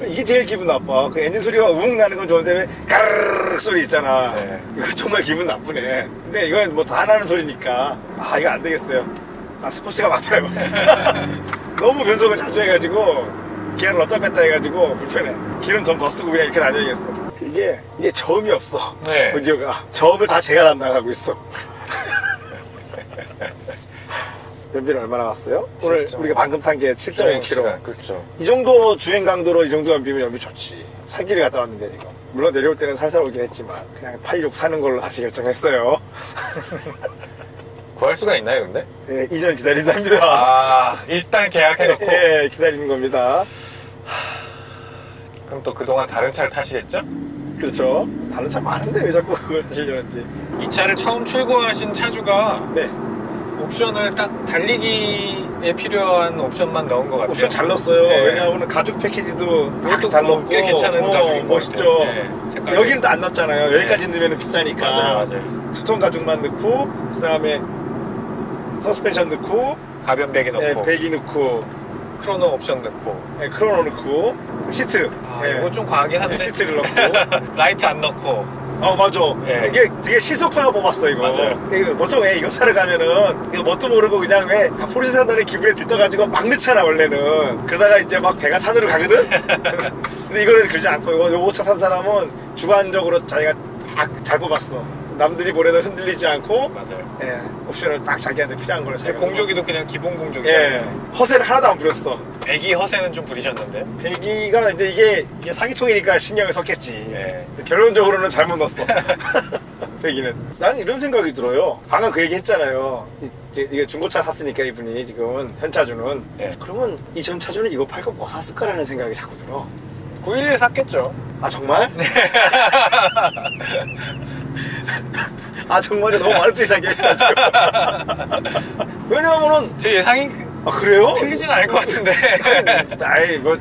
이게 제일 기분 나빠. 그 엔진 소리가 웅 나는 건 좋은데 왜 까르르륵 소리 있잖아. 네. 이거 정말 기분 나쁘네. 근데 이건 뭐 다 나는 소리니까 아 이거 안 되겠어요. 아 스포츠가 맞아요. 너무 변속을 자주 해가지고 기어를 넣다 뺐다 해가지고 불편해. 기름 좀 더 쓰고 그냥 이렇게 다녀야겠어. 이게 이게 저음이 없어. 네. 오디오가 저음을 다 제가 담당하고 있어. 연비는 얼마나 갔어요? 오늘 7.5. 우리가 방금 탄 게 7.5km. 그렇죠. 이 정도 주행 강도로 이 정도 연비면 연비 좋지. 산길을 갔다 왔는데 지금. 물론 내려올 때는 살살 오긴 했지만 그냥 86 사는 걸로 다시 결정했어요. 구할 수가 있나요, 근데? 예, 2년 기다린답니다. 아, 일단 계약해놓고. 예, 기다리는 겁니다. 그럼 또 그동안 다른 차를 타시겠죠? 그렇죠. 다른 차 많은데 왜 자꾸 그걸 타시려는지. 이 차를 처음 출고하신 차주가 네, 옵션을 딱 달리기에 필요한 옵션만 넣은 것 같아요. 옵션 잘 넣었어요. 네. 왜냐하면 가죽 패키지도 이것도 잘뭐 넣고 꽤 괜찮은 어, 가죽인 것 멋있죠. 네. 여기는 또 안 넣었잖아요. 여기까지 넣으면 비싸니까. 맞아요, 맞아요. 투톤 가죽만 넣고 그 다음에 서스펜션 넣고 가변 배기 넣고, 예, 배기 넣고 크로노 옵션 넣고. 예, 크로노 넣고 시트 아, 예, 이거 좀 과하긴 한데. 시트를 넣고 라이트 안 넣고. 어 맞아. 예. 이게 되게 실속파가 뽑았어 이거. 맞아요. 보통 왜 이거 사러 가면은 이거 뭣도 모르고 그냥 왜 아, 포르쉐 산다는 기분에 들떠가지고 막 넣잖아 원래는. 그러다가 이제 막 배가 산으로 가거든? 근데 이거는 그러지 않고 이거 요거 차 산 사람은 주관적으로 자기가 딱 잘 뽑았어 남들이 뭐래도 흔들리지 않고 맞아요. 예, 옵션을 딱 자기한테 필요한 걸 사용 공조기도 그냥 기본 공조기. 예 허세를 하나도 안 부렸어 배기 허세는 좀 부리셨는데. 배기가 이제 이게, 이게 사기통이니까 신경을 썼겠지. 예. 근데 결론적으로는 잘못 넣었어. 배기는. 나는 이런 생각이 들어요. 방금 그 얘기 했잖아요. 이- 이게, 이게 중고차 샀으니까 이분이 지금은 현차주는. 예. 그러면 이 전차주는 이거 팔고 뭐 샀을까라는 생각이 자꾸 들어. 911 샀겠죠. 아 정말? 아 정말요? 너무 많은 뜻이 생겼다 지금. 왜냐면은 제 예상이 아 그래요? 틀리진 않을 것 같은데. 아이 뭐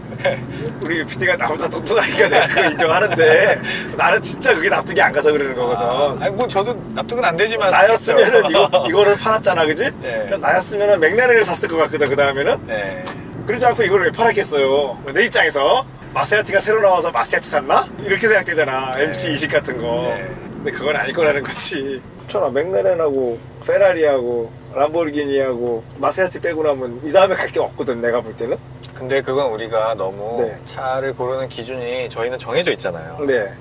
우리 PD가 나보다 똑똑하니까 내가 그거 인정하는데 나는 진짜 그게 납득이 안 가서 그러는 거거든. 아니 뭐 저도 납득은 안 되지만 나였으면은 샀겠죠. 이거 이거를 팔았잖아, 그지? 네. 그럼 나였으면은 맥라렌을 샀을 것 같거든 그 다음에는. 네. 그러지 않고 이걸 왜 팔았겠어요? 내 입장에서 마세라티가 새로 나와서 마세라티 샀나? 이렇게 생각되잖아. 네. MC20 같은 거. 네. 근데 그건 아닐 거라는 거지. 그렇잖아. 맥라렌하고 페라리하고 람보르기니하고 마세라티 빼고 나면 이 다음에 갈 게 없거든. 내가 볼 때는. 근데 그건 우리가 너무 네. 차를 고르는 기준이 저희는 정해져 있잖아요. 네.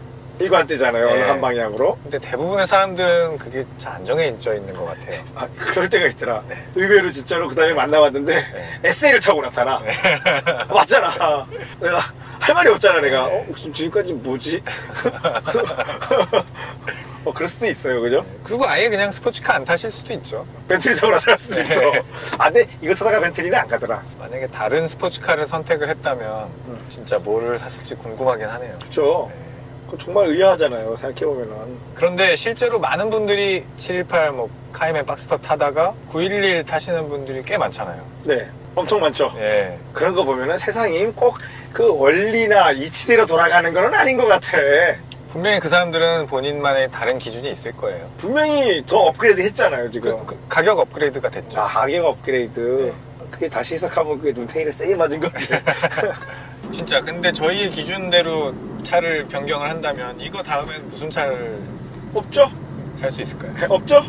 일관되잖아요. 네. 어느 한 방향으로. 근데 대부분의 사람들은 그게 잘 안 정해져 있는 것 같아요. 아, 그럴 때가 있더라. 의외로 진짜로 그 다음에 만나봤는데, 네. 에세이를 타고 나타나. 맞잖아. 내가, 할 말이 없잖아, 내가. 어, 지금 지금까지 뭐지? 어, 그럴 수도 있어요, 그죠? 그리고 아예 그냥 스포츠카 안 타실 수도 있죠. 벤틀리 타고 나타날 수도 있어. 네. 아, 근데 이거 타다가 벤틀리는 안 가더라. 만약에 다른 스포츠카를 선택을 했다면 진짜 뭐를 샀을지 궁금하긴 하네요. 그쵸? 네. 정말 의아하잖아요, 생각해보면은. 그런데 실제로 많은 분들이 718 뭐 카이맨 박스터 타다가 911 타시는 분들이 꽤 많잖아요. 네. 엄청 많죠? 예. 그런 거 보면은 세상이 꼭 그 원리나 이치대로 돌아가는 건 아닌 것 같아. 분명히 그 사람들은 본인만의 다른 기준이 있을 거예요. 분명히 더 업그레이드 했잖아요, 지금. 그, 그 가격 업그레이드가 됐죠. 아, 가격 업그레이드. 네. 그게 다시 해석하면 그게 눈탱이를 세게 맞은 것 같아. 진짜 근데 저희의 기준대로 차를 변경을 한다면 이거 다음엔 무슨 차를 없죠? 살 수 있을까요? 없죠?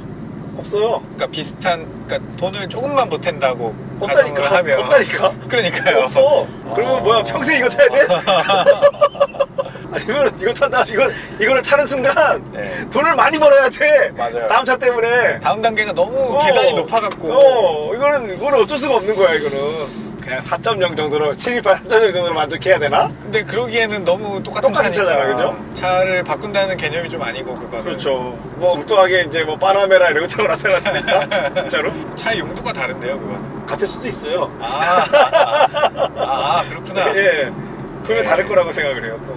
없어요. 그러니까 비슷한 그러니까 돈을 조금만 보탠다고 가정을 없다니까. 하면 없다니까. 그러니까요. 없어. 그러면 뭐야 평생 이거 타야 돼? 아니면 이거 탄다 이거 이거를 타는 순간 네. 돈을 많이 벌어야 돼. 맞아요. 다음 차 때문에. 다음 단계가 너무 어. 계단이 높아갖고 어, 이거는 이거는 어쩔 수가 없는 거야 이거는. 그냥 4.0 정도로 728 4.0 정도로 만족해야 되나? 근데 그러기에는 너무 똑같은 똑같은 차잖아, 그죠? 차를 바꾼다는 개념이 좀 아니고 그거는 그렇죠. 뭐 엉뚱하게 이제 뭐 바나메라 이런 거 타고 나타날 수도 있다. 진짜로? 차의 용도가 다른데요 그거는 같을 수도 있어요. 아, 아, 아, 그렇구나 예. 그러면 네. 다를 거라고 생각을 해요 또.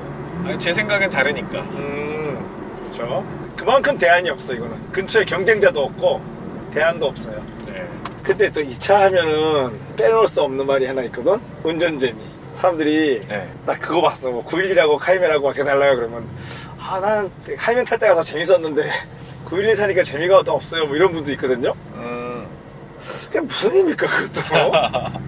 아니, 제 생각엔 다르니까 음, 그렇죠. 그만큼 대안이 없어 이거는. 근처에 경쟁자도 없고 대안도 없어요. 네. 근데 또이차 하면은 빼놓을 수 없는 말이 하나 있거든. 운전 재미. 사람들이 네. 나 그거 봤어. 뭐 911하고 카이맨하고 어떻게 달라요? 그러면 아 나는 카이맨 탈 때가 더 재밌었는데 911 사니까 재미가 또 없어요. 뭐 이런 분도 있거든요. 음, 그게 무슨 의미입니까 그것도?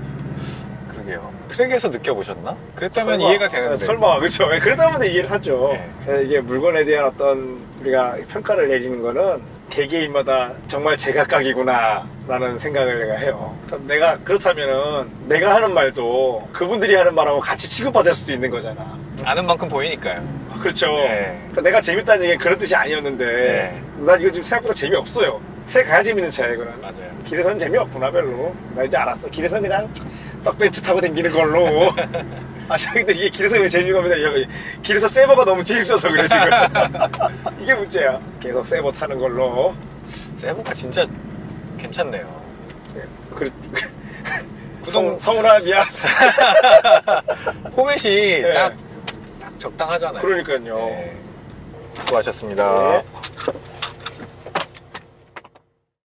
그러게요 트랙에서 느껴보셨나? 그랬다면 설마. 이해가 되는데 아, 설마 그렇죠. 그러다 보면 이해를 하죠. 네. 그래서 이게 물건에 대한 어떤 우리가 평가를 내리는 거는 개개인마다 정말 제각각이구나 라는 생각을 내가 해요. 그러니까 내가 그렇다면은 내가 하는 말도 그분들이 하는 말하고 같이 취급받을 수도 있는 거잖아. 아는 만큼 보이니까요 아, 그렇죠. 네. 그러니까 내가 재밌다는 얘기가 그런 뜻이 아니었는데 네. 난 이거 지금 생각보다 재미없어요. 트랙 가야 재밌는 차야 이거는. 맞아요 길에서는 재미없구나 별로. 나 이제 알았어. 길에서 그냥 썩 벤츠 타고 다니는 걸로. 아, 근데 이게 길에서 왜 재미가 없냐. 길에서 세버가 너무 재밌어서 그래, 지금. 이게 문제야. 계속 세버 타는 걸로. 세보가 진짜 괜찮네요 그, 구동- 성, 성훈아, 미안. 포맷이 네. 딱, 딱 적당하잖아요 그러니까요. 네. 수고하셨습니다 네.